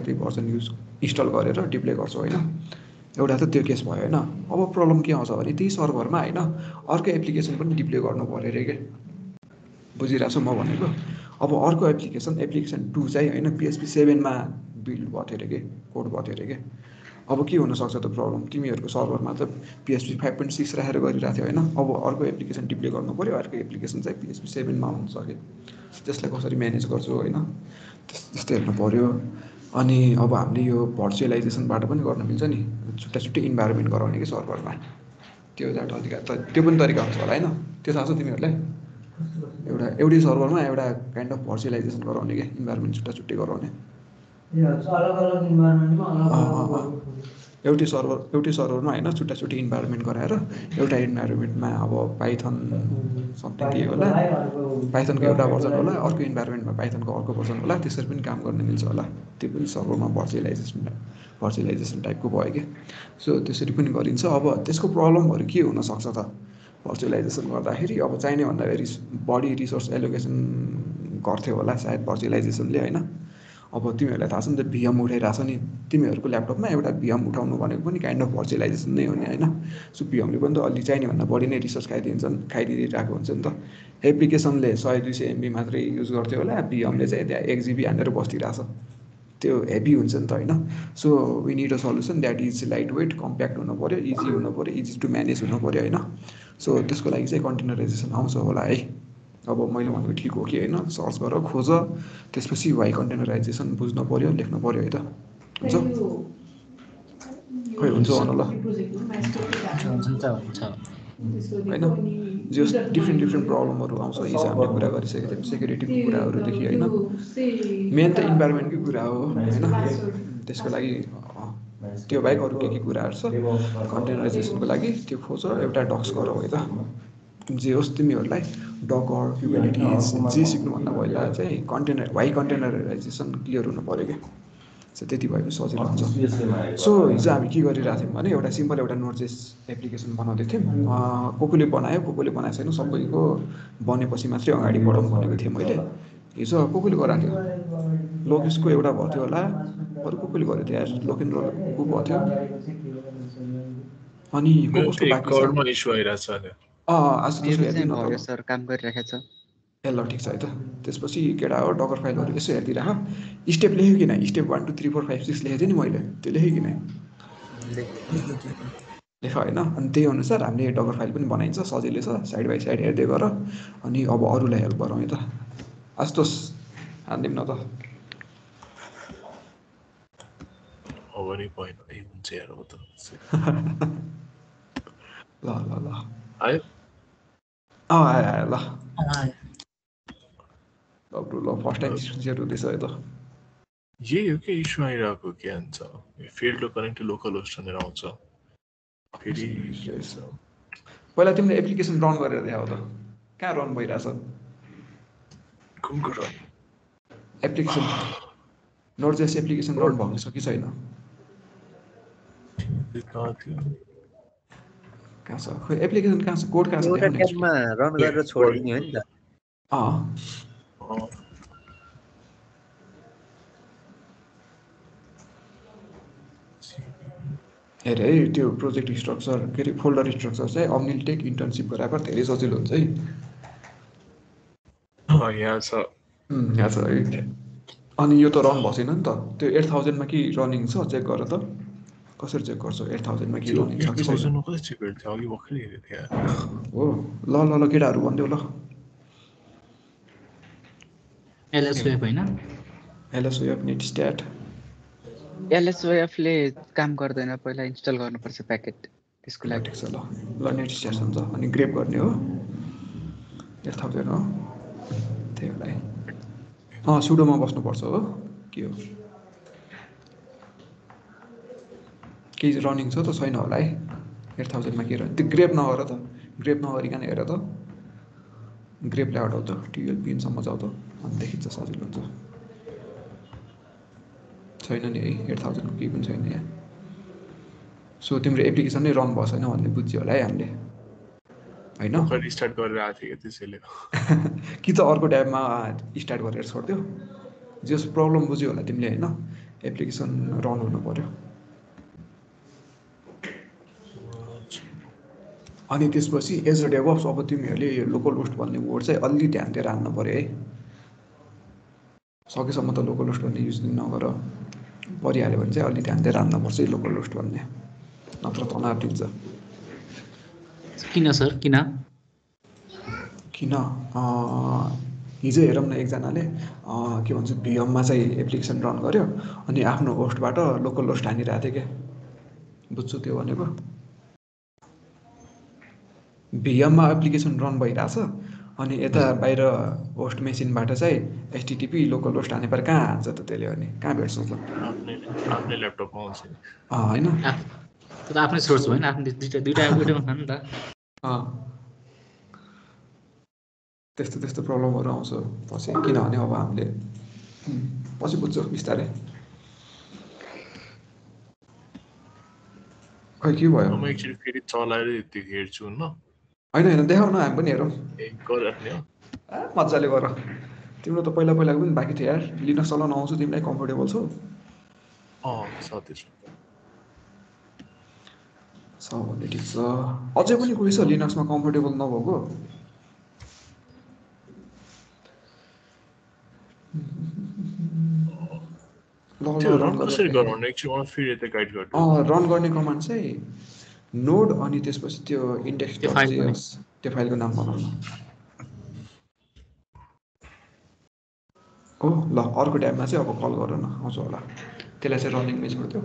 त्यही version use install गरेर डिप्ले गर्छौ होइन। एउटा त त्यो केस भयो होइन। अब प्रब्लम के आउँछ भने त्यही सर्भरमा होइन अर्को एप्लिकेसन पनि डिप्ले गर्नु पऱ्यो अरे क्या बुझिरहेको छु म भनेको। अब अर्को एप्लिकेसन एप्लिकेसन टू चाहिँ होइन पिएचपी सेभेनमा बिल्ड भएको अरे कि? कोड भएको अरे कि? अब के हुनसक्छ त प्रब्लम तिमीहरूको सर्भरमा त पिएचपी फाइभ पोइन्ट सिक्स राखेर गरिरहेको थियो होइन। अब अर्को एप्लिकेसन डिप्ले गर्नु पऱ्यो अर्को एप्लिकेसन चाहिँ पिएचपी सेभेनमा हुन्छ अरे त्यसलाई कसरी म्यानेज गर्छु होइन? त्यस त्यस्तो हेर्नु पऱ्यो। अनि अब हामीले यो भर्चुअलाइजेसनबाट पनि गर्न मिल्छ नि। छुट्टा छुट्टै इन्भाइरोमेन्ट गराउने कि सर्भरमा त्यो एउटा तरिका त त्यो पनि तरिका हुन्छ होला होइन? त्यो थाहा छ तिमीहरूलाई? एउटा एउटै सर्भरमा एउटा काइन्ड अफ भर्चुअलाइजेसन गराउने क्या इन्भाइरोमेन्ट छुट्टा छुट्टै गराउने एउटै सर्भर एउटै सर्भरमा होइन छुट्टा छुट्टै इन्भाइरोमेन्ट गराएर एउटा इन्भाइरोमेन्टमा अब पाइथन समथिङ के होला पाइथनको एउटा भर्जन होला अर्को इन्भाइरोमेन्टमा पाइथनको अर्को भर्जन होला त्यसरी पनि काम गर्न मिल्छ होला। त्यो पनि सर्भरमा भर्चुअलाइजेसन भर्चुअलाइजेसन टाइपको भयो क्या। सो त्यसरी पनि गरिन्छ। अब त्यसको प्रब्लमहरू के हुनसक्छ त? भर्चुअलाइजेसन गर्दाखेरि अब चाहिने भन्दा रिस बढी रिसोर्स एलोकेसन गर्थ्यो होला सायद भर्चुअलाइजेसनले होइन। अब तिमीहरूलाई थाहा छ नि त भिएम उठाइरहेको छ नि तिमीहरूको ल्यापटपमा एउटा भिएम उठाउनु भनेको पनि काइन्ड अफ भर्चुअलाइजेसन नै हो नि होइन। सो भिएमले पनि त अलि चाहिने भन्दा बढी नै रिसोर्स खाइदिन्छन् खाइदिइरहेको हुन्छ नि त। एप्लिकेसनले सय दुई सय एमबी मात्रै युज गर्थ्यो होला भिएमले चाहिँ त्यहाँ एक जिबी हानेर बसिरहेछ त्यो हेभी हुन्छ नि त होइन। So we need a solution that is lightweight compact हुनु पऱ्यो इजी हुनु पऱ्यो इजी टु म्यानेज हुनु पऱ्यो होइन। सो त्यसको लागि चाहिँ कन्टेनराइजेसन आउँछ होला है। अब मैले भनेको ठिक हो कि होइन सर्च गर खोज। त्यसपछि वाइ कन्टेनराइजेसन बुझ्नु पऱ्यो लेख्नु पऱ्यो है त। हुन्छ? खोइ हुन्छ भन ल। हुन्छ हुन्छ। होइन जस डिफ्रेन्ट डिफ्रेन्ट प्रब्लमहरू आउँछ हिजो हामीले कुरा गरिसकेको थियौँ। सेक्युरिटीको कुराहरूदेखि होइन? मेन त इन्भाइरोमेन्टकै कुरा हो होइन? त्यसको लागि त्यो बाहेक अरू के के कुराहरू छ? कन्टेनराइजेसनको लागि त्यो खोज एउटा डक्स गरौ है त। जे होस् तिमीहरूलाई डकर क्युबेलिटिज जे सिक्नुभन्दा पहिला चाहिँ कन्टेनर वाइ कन्टेनराइजेसन क्लियर हुनु पऱ्यो क्या। सो त्यति भएपछि सजिलो हुन्छ। सो हिजो हामी के गरिरहेको थियौँ भने एउटा सिम्पल एउटा नोटजेस एप्लिकेसन बनाउँदै थियौँ। अँ, को कसले बनायो को कसले बनाएको छैन सबैको बनेपछि मात्रै अगाडि बढाउँ भनेको थिएँ मैले। हिजो को कसले गराएको थियो। लोकेसको एउटा भएको थियो होला। अरू को कसले गरेको थियो यार लोकेन्द्र को भएको थियो। अनि सर काम गरिरहेको छ। ए ल ठिक छ है त। त्यसपछि केटा हो डकर फाइलहरू यसो हेरिदिएर स्टेप लेख्यो कि नै step one two three four five six लेखेको थिएँ नि मैले। त्यो लेखेँ कि नै लेख होइन। अनि त्यही अनुसार हामीले डकर फाइल पनि बनाइन्छ सजिलै छ। साइड बाई साइड हेर्दै गर। अनि अब अरूलाई हेल्प गरौँ है त। आस्तोस। हानिदिउँ न त। ल ल ल। आयो अँ ल। dobro ल फर्स्ट टाइम सेयर हुँदैछ है त यही हो कि इस्यु आइरहेको के भन्छ? फिल्ड कनेक्ट लोकल होस्ट भनेर आउँछ। फेरि पहिला तिमीले एप्लिकेसन रन गरेर देखाऊ त। कहाँ रन भइरहेछ? कुन कुरो एप्लिकेसन नोटजेस एप्लिकेसन रन भएको छ कि छैन कहाँ छ खोइ एप्लिकेसन कहाँ छ कोड कहाँ छ एउटा ट्याबमा रन गरेर छोडिदिने हो नि त अँ हेर है त्यो प्रोजेक्ट स्ट्रक्चर के अरे फोल्डर स्ट्रक्चर चाहिँ अम्निल टेक इन्टर्नसिप गराएको धेरै सजिलो हुन्छ है यहाँ छ यहाँ छ है अनि यो त रन भएको छैन नि त त्यो एट थाउजन्डमा कि रनिङ छ चेक गर त कसरी चेक गर्छौ एट थाउजन्डमा कि। हो ल ल ल केटाहरू भनिदेऊ ल एलएस वेब होइन हेलो सुयप नेट स्ट्याट एलएसओएफले काम गर्दैन पहिला इन्स्टल गर्नुपर्छ प्याकेट त्यसको लागि ठिक छ ल ल नेट स्ट्याट हुन्छ अनि ग्रेप गर्ने हो एट थाउजन्ड हो त्यही होला है अँ सुडोमा बस्नुपर्छ हो के हो केही रनिङ छ त छैन होला है। एट थाउजन्डमा के त्यो ग्रेप नगर त। ग्रेप नगरिकन हेर त। ग्रेपलाई हटाउ त टुवेल्भ पिनसम्म जाऊ त अनि देखिन्छ सजिलो हुन्छ। छैन नि है। एट थाउजन्डको केही पनि छैन यहाँ। सो तिम्रो एप्लिकेसन नै रन भएको छैन भन्ने बुझ्यो होला है हामीले। होइन? रिस्टार्ट गरेर आएको थिएँ क्या त्यसैले। कि त अर्को ट्याबमा स्टार्ट गरेर छोडिदियो जस प्रब्लम बुझ्यो होला तिमीले होइन। एप्लिकेसन रन हुनु पऱ्यो। अनि त्यसपछि एज अ डेभप्स अब तिमीहरूले यो लोकल होस्ट भन्ने वर्ड चाहिँ अलि ध्यान दिएर हान्नु पऱ्यो है। सकेसम्म त लोकल होस्ट भन्ने युज नगर। परिहाल्यो भने चाहिँ अलि ध्यान दिएर हान्नुपर्छ है लोकल होस्ट भन्ने। नत्र तनाव दिन्छ। किन सर? किन? किन? हिजो हेरौँ न एकजनाले के भन्छ भिएममा चाहिँ एप्लिकेसन रन गर्यो। अनि आफ्नो होस्टबाट लोकल होस्ट हानिरहेको थियो क्या। बुझ्छु त्यो भनेको। भिएममा एप्लिकेसन रन भइरहेछ। अनि यता बाहिर होस्ट मेसिनबाट चाहिँ एचटिटिपी लोकल होस्ट हाने पर कहाँ हान्छ त त्यसले अनि? कहाँ भेट्छ त होइन? आफ- त्यो त आफ्नै सोर्स भयो नि आफ्नो दुइटा दुइटा एपबाटै खानु नि त। अँ। त्यस्तो त्यस्तो प्रब्लमहरू आउँछ पछि। किनभने अब हामीले पछि बुझ्छौँ बिस्तारै। खै के भयो? म एकचोटि फेरि चलाएर त्यो हेर्छु न होइन होइन देखाउन हामी पनि हेरौँ मजाले गर तिम्रो त पहिला पहिलाको पनि बाँकी थियो यार लिनक्स चलाउन आउँछ तिमीलाई कम्फोर्टेबल छौ छ भने ठिक छ अझै पनि कोही छ लिनक्समा कम्फोर्टेबल नभएको रन गर्ने कमान्ड चाहिँ नोड अनि त्यसपछि त्यो इन्डेक्स त्यो फाइलको नाम। त्यो फाइलको नाम बनाउनु हो ल अर्को ट्याबमा चाहिँ अब कल गर न आउँछ होला। त्यसलाई चाहिँ रनिङ मेज गरिदियो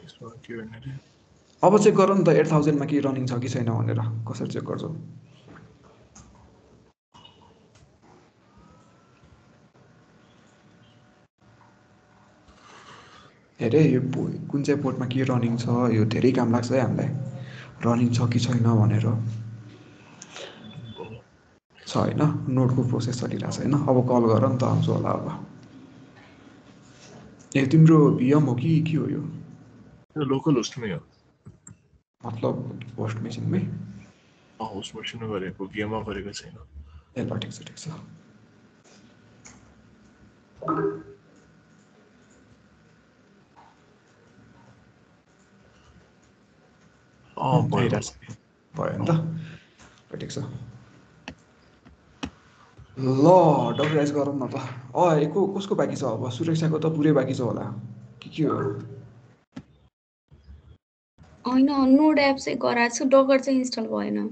त्यसमा के गर्ने अरे? अब चेक गर नि त एट थाउजन्डमा के रनिङ छ कि छैन भनेर। कसरी चेक गर्छौ? हेरे यो कुन चाहिँ पोर्टमा के रनिङ छ यो धेरै काम लाग्छ है हामीलाई। रनिङ छ कि छैन भनेर। छ होइन नोटको प्रोसेस चलिरहेछ होइन। अब कल गर नि त आउँछ होला अब। ए तिम्रो भिएम हो कि के हो यो? लोकल होस्टमै हो। मतलब होस्ट मेसिनमै? होस्ट मसिनमा गरेको भिएममा गरेको छैन। ए ल ठिक छ ठिक छ। भयो भइरहेछ भयो नि त ल ठिक छ ल डब्लुएस गरौँ न त अँ एको कसको बाँकी छ अब सुरक्षाको त पुरै बाँकी छ होला के के हो होइन नोड एप चाहिँ गराएको छु डगर चाहिँ इन्स्टल भएन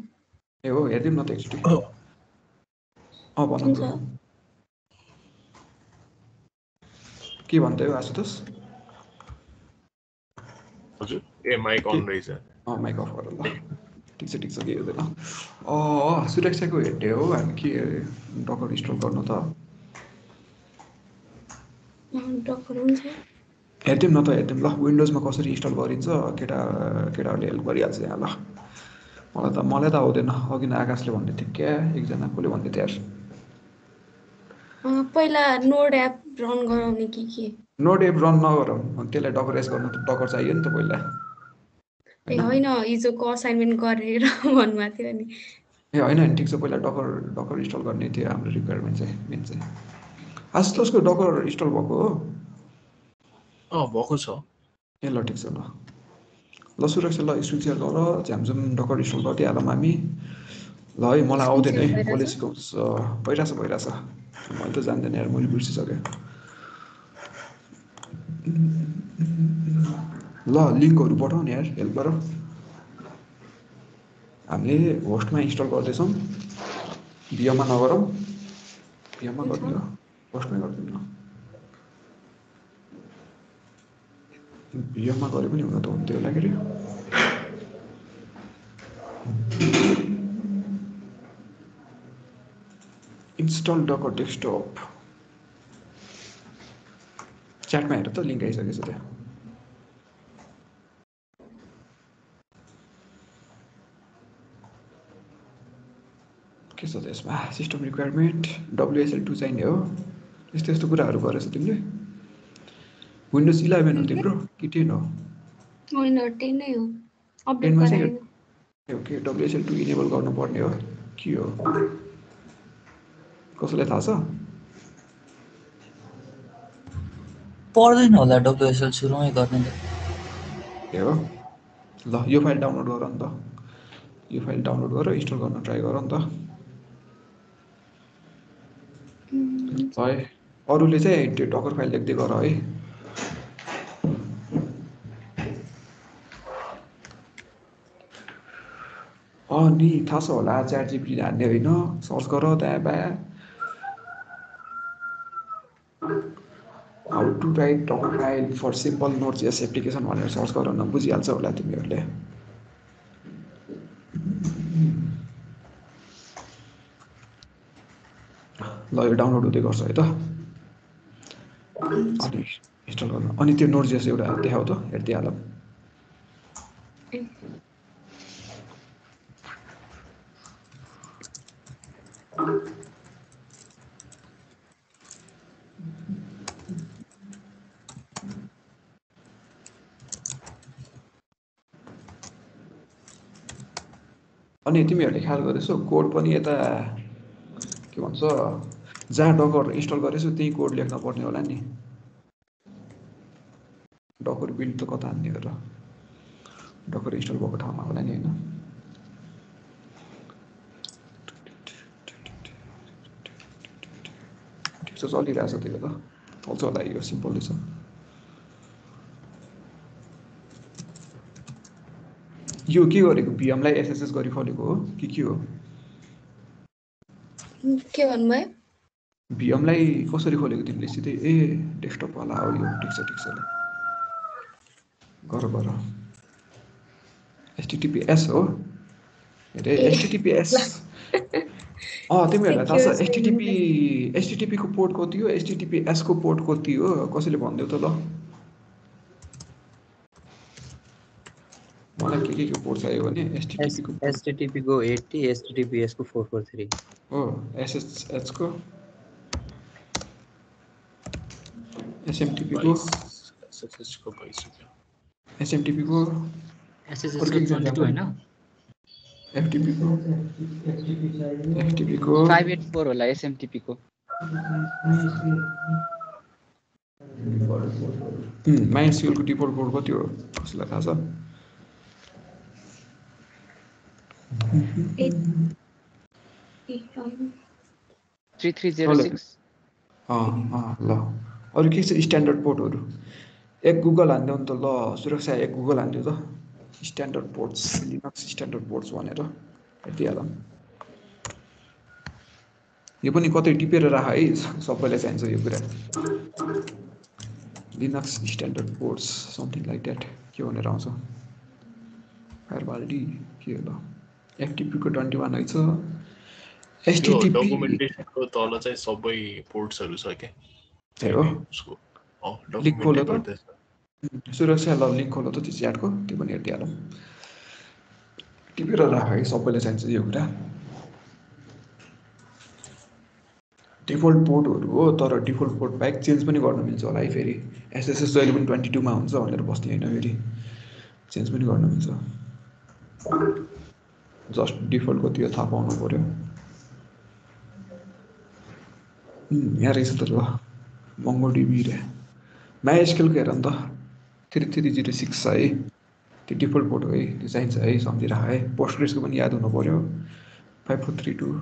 ए हो हेरिदिउँ न त एकचोटि अँ भन। के भन्दै हो आशुतोष हजुर ए माइक अन रहेछ अँ माइक अफ गर ल ठिक छ ठिक छ केही हुँदैन अँ सुरक्षाको हेर्ने हो हामी के डकर इन्स्टल गर्नु त? हेरिदिउँ न त हेरिदिउँ। ल विन्डोजमा कसरी इन्स्टल गरिन्छ केटा केटाहरूले हेल्प गरिहाल्छ यहाँ ल। मलाई त मलाई त आउँदैन। अघि न आकाशले भन्दै थियो क्या? एकजना कसले भन्दै थियो यार? पहिला नोड एप रन गराउने कि के? नोट एप रन नगरौँ। त्यसलाई डकराइज गर्नु त डकर चाहियो नि त पहिला। ए होइन हिजोको असाइनमेन्ट गरेर भन्नुभएको थियो नि। ए होइन होइन ठिक छ पहिला डकर डकर इन्स्टल गर्ने थियो हाम्रो रिक्वायरमेन्ट चाहिँ मेन चाहिँ। आशुतोषको डकर इन्स्टल भएको हो? अँ भएको छ। ए ल ठिक छ ल। ल सुरक्षा ल स्क्रिन सेयर गर झ्यामझुम डकर इन्स्टल गरिदिइहालौँ हामी। ल है मलाई आउँदैन है? कसले सिकाउँछ भइरहेछ भइरहेछ। मैले त जान्दैन यार मैले बिर्सिसकेँ। ल लिङ्कहरू पठाउँ नि यार हेल्प गर। हामीले होस्टमा इन्स्टल गर्दैछौँ। भिएममा नगरौँ। हुन्छ। गरिदिनु होस्टमै गरिदिनु भिएममा गरे पनि हुन त हुन्थ्यो होला के इन्स्टल डकर डेस्कटप च्याटमा हेर त लिङ्क आइसकेछ त्यहाँ। के छ त्यसमा सिस्टम रिक्वायरमेन्ट डब्लुएसएल टू चाहिने हो। यस्तो यस्तो कुराहरू गरेछ तिमीले। विन्डोज इलेभेन हो तिम्रो कि टेन हो? टेनमा चाहिँ ओके डब्लुएसएल टू इनेबल गर्नुपर्ने हो के हो? कसैलाई थाहा छ? पर्दैन होला डब्लुएसएल सुरुमै गर्ने त। ए हो? ल यो फाइल डाउनलोड गर नि त यो फाइल डाउनलोड गर इन्स्टल गर्न ट्राई गर त ल है। अरूले चाहिँ त्यो डकर फाइल लेख्दै गर है। अनि थाहा छ होला च्याट जिपिटी हान्ने होइन। सर्च गर त्यहाँ बा। How to write Docker file for simple notes yes application भनेर सर्च गर न बुझिहाल्छ होला तिमीहरूले। ल यो डाउनलोड हुँदै गर्छ है त? अनि इन्स्टल गर्नु। अनि त्यो नोट जेस एउटा देखाऊ त हेरिदिइहाल अनि तिमीहरूले ख्याल गरेछौ कोड पनि यता के भन्छ जहाँ डकर इन्स्टल गरेछौ त्यही कोड लेख्न पर्ने होला नि। डकर बिल्ड त कता हान्ने र? डकर इन्स्टल भएको ठाउँमा होला नि होइन। ठिक छ त्यो त। चल्छ होला यो सिम्पल रहेछ यो के गरेको? भिएमलाई एसएसएस गरी खोलेको हो? कि के हो? के भन्नुभयो? भिएमलाई कसरी खोलेको तिमीले सिधै ए डेस्कटपवाला हो यो ठिक छ ठिक छ गर गर एसटिटिपिएस हो। अरे एसटिटिपिएस अँ तिमीहरूलाई थाहा छ एसटिटिपी एसटिटिपीको पोर्ट कति हो? एसटिटिपिएसको पोर्ट कति हो? कसैले भनिदेऊ त ल। मलाई के के को पोर्ट चाहियो भने एसटिटिपीको एसटिटिपीको एट्टी एसटिटिपिएसको फोर फोर थ्री। हो एसएचएचको। एसएमटिपीको एसएसएचको भइसक्यो एसएमटिपीको एसएसएस ट्वेन्टी टू होइन एफटिपीको एफटिपीको फाइभ एट फोर होला एसएमटिपीको माइनसिएलको डिफल्ट कोड कति हो? कसैलाई थाहा छ? थ्री थ्री जेरो सिक्स ल अरू के छ? स्ट्यान्डर्ड पोर्टहरू एक गुगल हानिदेऊ नि त ल सुरक्षा एक गुगल हानिदेऊ त। Standard ports Linux standard ports भनेर हेरिदिइहालौँ। यो पनि कतै टिपेर राख है सबैलाई चाहिन्छ यो कुरा। Linux standard ports something like that के भनेर आउँछ? फायरबाल्डी के ल? एफटिपीको ट्वेन्टी वान है छ। यो एसटिटिपी डकुमेन्टेसनको तल चाहिँ सबै पोर्ट्सहरू छ क्या? ए हो लिङ्क डकुमेन्टै त? सुरक्षा ल लिङ्क खोलो त त्यो च्याटको त्यो पनि हेरिदिइहालौँ टिपेर राख है सबैले चाहिन्छ यो कुरा। डिफल्ट पोर्टहरू हो तर डिफल्ट पोर्ट बाहेक चेन्ज पनि गर्न मिल्छ होला है फेरि। एसएसएस जहिले पनि ट्वेन्टी टूमा हुन्छ भनेर बस्ने होइन फेरि। चेन्ज पनि गर्न मिल्छ। जस्ट डिफल्ट कति हो थाहा पाउनु पऱ्यो यहाँ रहेछ त ल। मङ्गो डिबी रे माइएसकेलको हेर नि त थ्री थ्री जिरो सिक्स छ है त्यो डिफल्ट पोर्ट हो त्यो चाहिन्छ है सम्झिराख है पोस्ट ग्रेसको पनि याद हुनु पऱ्यो फाइभ फोर थ्री टू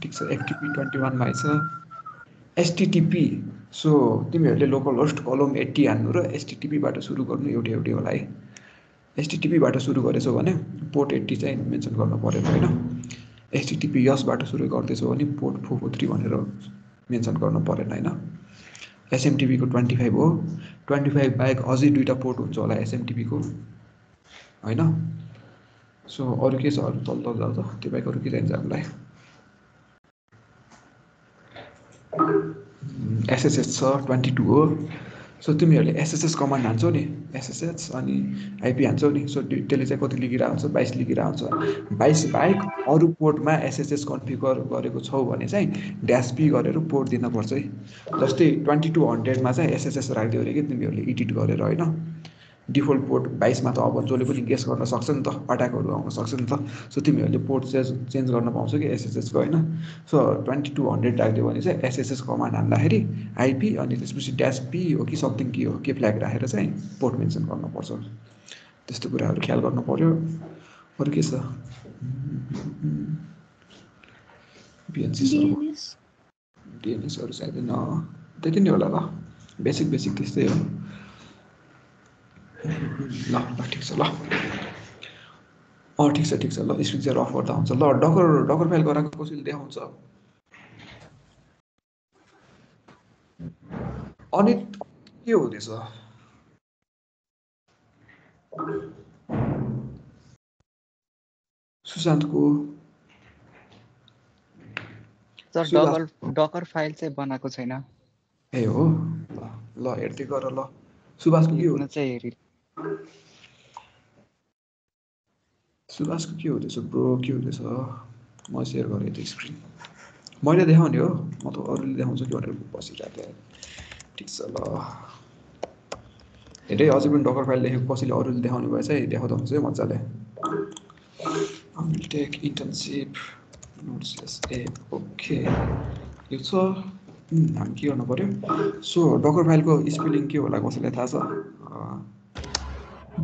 ठिक छ एफटिपी ट्वेन्टी वानमा आएछ एसटिटिपी सो तिमीहरूले लोकल होस्ट कलम एट्टी हान्नु र एसटिटिपीबाट सुरु गर्नु एउटै एउटै होला है एसटिटिपीबाट सुरु गरेछौ भने पोर्ट एट्टी चाहिँ मेन्सन गर्नु परेन होइन एसटिटिपी यसबाट सुरु गर्दैछौ भने पोर्ट फोर फोर थ्री भनेर मेन्सन गर्नु परेन होइन एसएमटिपीको ट्वेन्टी फाइभ हो। ट्वेन्टी फाइभ बाहेक अझै दुईवटा पोर्ट हुन्छ होला एसएमटिपीको होइन? सो अरू के छ? अरू तल तल त। त्यो बाहेक अरू के चाहिन्छ हामीलाई? एसएसएस छ ट्वेन्टी टू हो। सो तिमीहरूले एसएसएस कमान्ड हान्छौ नि एसएसएस अनि आइपी हान्छौ नि। सो त्यो- त्यसले चाहिँ कति लिगिरहेको हुन्छ बाइस लिगिरहेको हुन्छ बाइस बाहेक अरू पोर्टमा एसएसएस कन्फिगर गरेको छौ भने चाहिँ ड्यास पी गरेर पोर्ट दिनुपर्छ है। जस्तै ट्वेन्टी टू हन्ड्रेडमा चाहिँ एसएसएस राखिदियो अरे कि तिमीहरूले एडिट गरेर होइन? डिफल्ट पोर्ट बाइसमा त अब जसले पनि गेस गर्न सक्छ नि त अट्याकहरू आउन सक्छ नि त। सो तिमीहरूले पोर्ट चाहिँ चेन्ज गर्न पाउँछ कि एसएसएसको होइन? सो ट्वेन्टी टू हन्ड्रेड राखिदियो भने चाहिँ एसएसएस कमान्ड हान्दाखेरि आइपी अनि त्यसपछि ड्यास पी हो कि समथिङ के हो के फ्ल्याग राखेर चाहिँ पोर्ट मेन्सन गर्नुपर्छ। त्यस्तो कुराहरू ख्याल गर्नु पऱ्यो अरू के छ? डिएनएसहरू चाहिँदैन त्यति नै होला ल। बेसिक बेसिक त्यस्तै हो। ल ल ठिक छ ल। अँ ठिक छ ठिक छ ल स्क्रिन सेयर अफ गर्दा हुन्छ। ल डकर डकर फाइल गराएको कसैले देखाउँछ अनि के हुँदैछ? सुशान्तको सर। डकर डकर फाइल चाहिँ बनाएको छैन। ए हो? ल ल हेर्दै गर ल। सुभाषको के हो? लेख्न चाहिँ हेरि सुभाषको के हुँदैछ ब्रो के हुँदैछ म सेयर गरेँ त्यो स्क्रिन मैले देखाउने हो म त अरूले देखाउँछ कि भनेर बसिरहेको थिएँ ठिक छ ल हेरेँ अझै पनि डकर फाइल लेखेको कसैले अरूले देखाउने भए चाहिँ देखाउँदा हुन्छ है मजाले टेक इन्टर्नसिप ओके यो छ हामी के गर्नु पऱ्यो सो डकर फाइलको स्पेलिङ के होला कसैलाई थाहा छ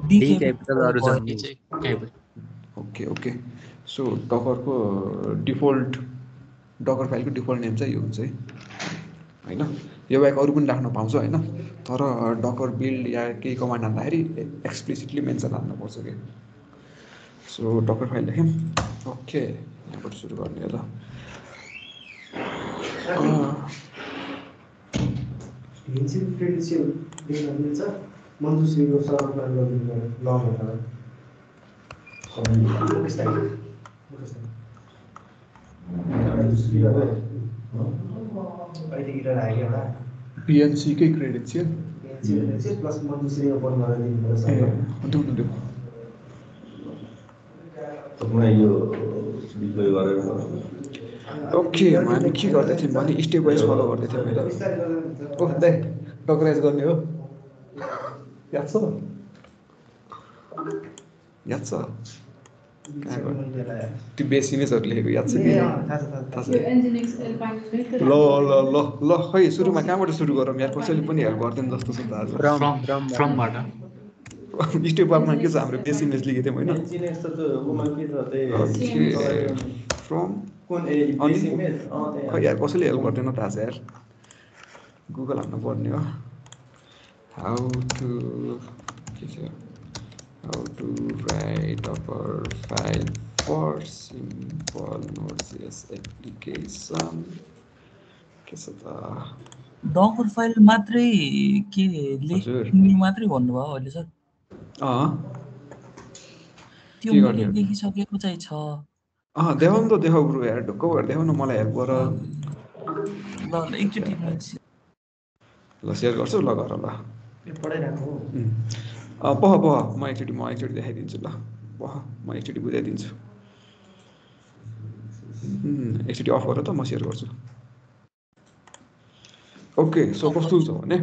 डी क्यापिटल अरू ओके ओके। सो डकरको डिफल्ट डकर फाइलको डिफल्ट नेम चाहिँ यो हुन्छ है। होइन? यो बाहेक अरू पनि राख्न पाउँछ होइन? तर डकर बिल्ड या केही कमान्ड हान्दाखेरि एक्सप्लिसिटली मेन्सन हाल्नुपर्छ कि? सो डकर फाइल लेख्यौँ ओके यहाँबाट सुरु गर्ने ल मन्जुश्रीको सर्भर प्लान गरिदिनु ल हाल्यो होला पिएनसीकै क्रेडिट हिन्सी प्लस फोन गरेर दिनु यो गरेर ओके हामी के गर्दै थियौँ भने स्टेप वाइज फलो गर्दै थियौँ डकराइज गर्ने हो। छ याद छ? त्यो बेस इमेजहरू लेखेको याद छ कि ल ल ल ल खै सुरुमा कहाँबाट सुरु गरौँ यार कसैले पनि हेल्प गर्दैन जस्तो छ त आज स्टेप वाकमा के छ हाम्रो बेस इमेज लेखेको थियौँ होइन इन्जिनियर्स त त्यो उमा के छ त्यही फ्रम कुन ए अनि? खै यार कसैले हेल्प गर्दैन त आज यार गुगल हाल्नु पर्ने हो हाउ टु के छ how to write upper file for simple notes application के छ त डकर फाइल मात्रै के। लेख्ने मात्रै भन्नुभयो अहिले सर। अँ। त्यो मैले? लेखिसकेको चाहिँ छ। अँ देखाउनु त देखाउ ब्रो यार ढुक्क भएर देखाउनु मलाई हेल्प गर ल एकचोटि ल सेयर गर्छु ल गर ल। पढाइरहेको पह म एकचोटि म एकचोटि देखाइदिन्छु ल पह म एकचोटि बुझाइदिन्छु एकचोटि अफ गर त म सेयर गर्छु ओके सो कस्तो छ भने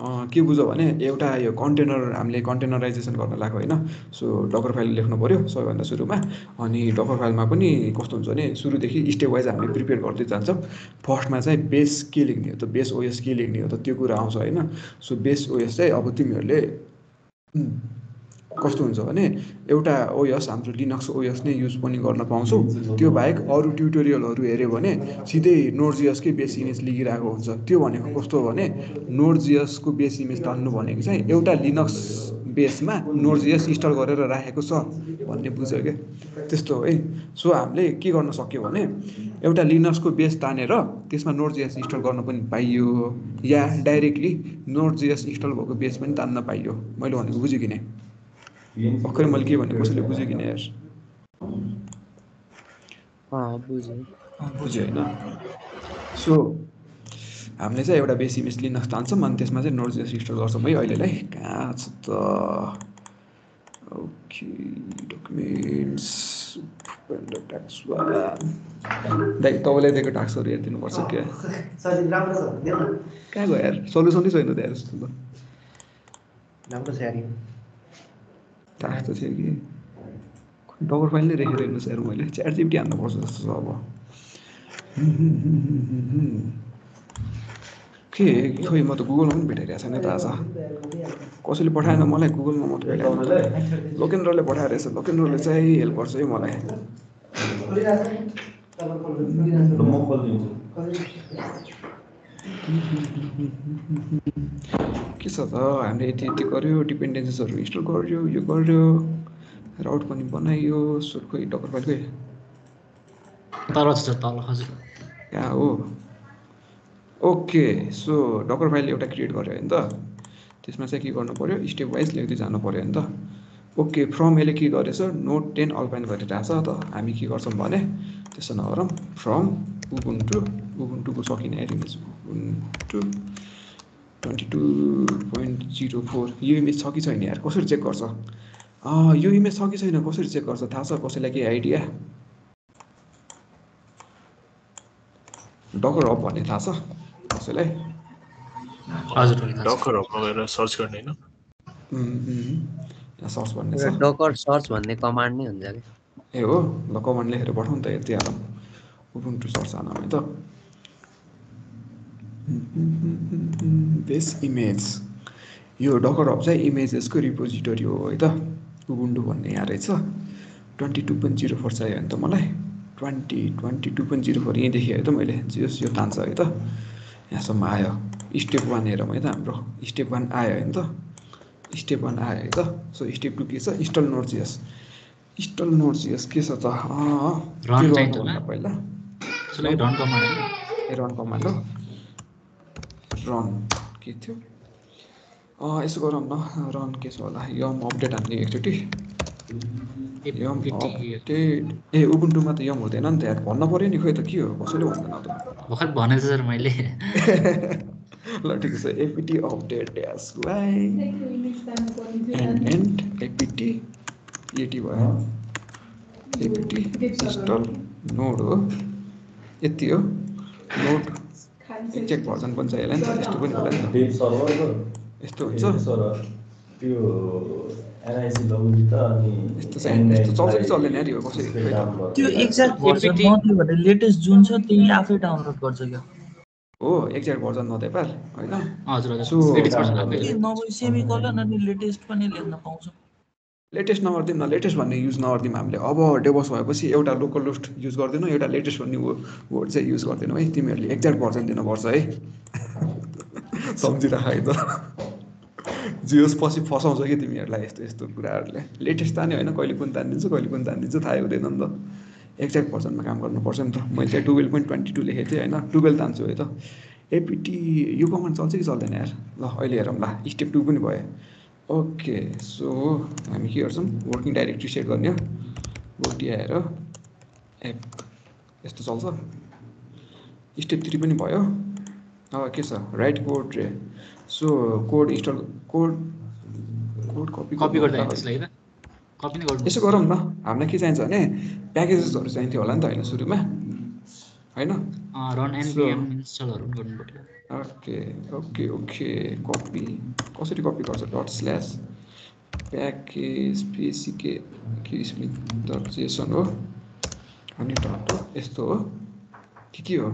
के बुझ भने एउटा यो कन्टेनर हामीले कन्टेनराइजेसन गर्न लाग्यो होइन। सो डकर फाइल लेख्नु पऱ्यो सबैभन्दा सुरुमा। अनि डकर फाइलमा पनि कस्तो हुन्छ भने सुरुदेखि स्टेप वाइज हामीले प्रिपेयर गर्दै जान्छौँ। फर्स्टमा चाहिँ बेस के लेख्ने हो त बेस ओएस के लेख्ने हो त त्यो कुरा आउँछ होइन। सो बेस ओएस चाहिँ अब तिमीहरूले कस्तो हुन्छ भने एउटा ओएस हाम्रो लिनक्स ओएस नै युज पनि गर्न पाउँछौ। त्यो बाहेक अरू ट्युटोरियलहरू हेऱ्यो भने सिधै नोटजिएसकै बेस इमेज लिइरहेको हुन्छ। त्यो भनेको कस्तो हो भने नोटजिएसको बेस इमेज तान्नु भनेको चाहिँ एउटा लिनक्स बेसमा नोटजिएस इन्स्टल गरेर राखेको छ भन्ने बुझ्यो क्या। त्यस्तो हो सो हामीले के गर्न सक्यो भने एउटा लिनक्सको बेस तानेर त्यसमा नोटजिएस इन्स्टल गर्न पनि पाइयो या डाइरेक्टली नोटजिएस इन्स्टल भएको बेस पनि तान्न पाइयो। मैले भनेको बुझ्यो कि नै? भर्खरै मैले के भनेको कसैले बुझ्यो कि नै यार बुझेँ बुझ्यो होइन सो हामीले चाहिँ एउटा बेस इमेज लिनक्स तान्छौँ अनि त्यसमा चाहिँ नोटजिएस इन्स्टल गर्छौँ है अहिलेलाई कहाँ छ त ओके डकुमेन्ट्स दाइ तपाईँलाई दिएको टास्कहरू हेरिदिनुपर्छ क्या छ कहाँ गयो यार सल्युसनै छैन त्यहाँ जस्तो त राम्रो स्याहारी थाहा त थियो कि डबर फाइल नै रेखेर हेर्नु सर मैले च्याट जिपिटी हान्नुपर्छ जस्तो छ अब के खोइ म त गुगलमा पनि भेटाइरहेको छैन त आज कसैले पठाएन मलाई गुगलमा म त भेटाएन लोकेन्द्रले पठाएर रहेछ लोकेन्द्रले चाहिँ हेल्प गर्छ है मलाई के छ त? हामीले यति यति गऱ्यो डिपेन्डेन्सेसहरू इन्स्टल गऱ्यो यो गऱ्यो राउट पनि बनाइयो सुट खोइ डक्टर खोइ तल छ तल हजुर। कहाँ हो। ओके सो डक्टर फाइल एउटा क्रिएट गऱ्यो भने त। त्यसमा चाहिँ के गर्नु पऱ्यो स्टेप वाइज लेख्दै जानु पऱ्यो भने त। ओके फ्रम यसले के गरेछ नोट टेन अल्पाइन गरिरहेछ त। हामी के गर्छौँ भने त्यसो नगरौँ फ्रम उबुन्टु उबुन्टुको सकिने image Ubuntu twenty two point zero four. यो इमेज छ कि छैन यार? कसरी चेक गर्छ? अँ, यो इमेज छ कि छैन? कसरी चेक गर्छ? थाहा छ कसैलाई केही आइडिया? डकर हब भन्ने थाहा छ कसैलाई? हजुर होइन डकर हबमा गएर सर्च गर्ने होइन? उम्, उम्, यहाँ सर्च भन्ने छ। डकर सर्च भन्ने कमान्ड नै हुन्छ कि? ए हो ल कमान्ड लेखेर पठाउँ न त यति हालौँ उबुन्टु सर्च हानौँ है त। दिस इमेज यो डकर हब चाहिँ इमेजेसको रिपोजिटरी हो है त? उबुन्टु भन्ने यहाँ रहेछ। Twenty two point zero four चाहियो भने त मलाई। Twenty twenty two point zero four यहीँ देखेँ है त मैले जियोस् यो तान्छ है त? यहाँसम्म आयो। स्टेप वान हेरौँ है त हाम्रो। स्टेप वान आयो होइन त? स्टेप वान आयो है त? सो स्टेप टू के छ? Install node JS install node JS के छ त पहिला? ए रन कमान्ड हो। रन के थियो? यसो गरौँ न। रन के छ होला? यम अपडेट हान्ने एकचोटि यम अपडेट ए उबुन्टुमा त यम हुँदैन नि त यार। भन्न पऱ्यो नि खोइ त के हो? कसैले भन्दैन त? भर्खर भनेको सर मैले। ल ठिक छ। APT update and and APT eighty भयो। एपिटी इन्स्टल नोड हो। यति हो। नोड एक्ज्याक्ट भर्जन पनि चाहियो होला नि त यस्तो पनि होला नि त यस्तो हुन्छ त्यो लेटेस्ट जुन छ त्यही आफै डाउनलोड गर्छ क्या हो एक्ज्याक्ट भर्जन होइन हजुर हजुर सेमी कलन अनि लेटेस्ट पनि लेख्न पाउँछौँ लेटेस्ट नगरिदिउँ न लेटेस्ट भन्ने युज नगरिदिउँ हामीले अब डेभोस भएपछि एउटा लोकल लोस्ट युज गर्दैनौँ एउटा लेटेस्ट भन्ने वर्ड चाहिँ युज गर्दैनौँ है। तिमीहरूले एक्ज्याक्ट भर्जन दिनुपर्छ है। सम्झिराख है त। जियोस् पछि फसाउँछ कि तिमीहरूलाई यस्तो यस्तो कुराहरूले। लेटेस्ट तान्यो होइन कहिले कुन तानिदिन्छ कहिले कुन तानिदिन्छ थाहै हुँदैन नि त। एक्ज्याक्ट भर्जनमा काम गर्नुपर्छ नि त। मैले चाहिँ टुवेल्भ पोइन्ट ट्वेन्टी टू लेखेको थिएँ होइन टुवेल्भ तान्छु है त। एपिटी यो कमान्ड चल्छ कि चल्दैन यार? ल अहिले हेरौँ ल। स्टेप टू पनि भयो। ओके सो हामी के गर्छौँ वर्किङ डाइरेक्टरी सेट गर्ने हो ओटी आएर एप यस्तो चल्छ स्टेप थ्री पनि भयो अब के छ राइट कोड रे so code install code code copy copy गर्दा यसो गरौँ न? हामीलाई के चाहिन्छ भने प्याकेजेसहरू चाहिन्थ्यो होला नि त होइन सुरुमा होइन ओके ओके ओके कपी कसरी कपी गर्छ डट स्ल्यास प्याकेज पिसिके के डट जेसन हो अनि डट हो यस्तो हो के के हो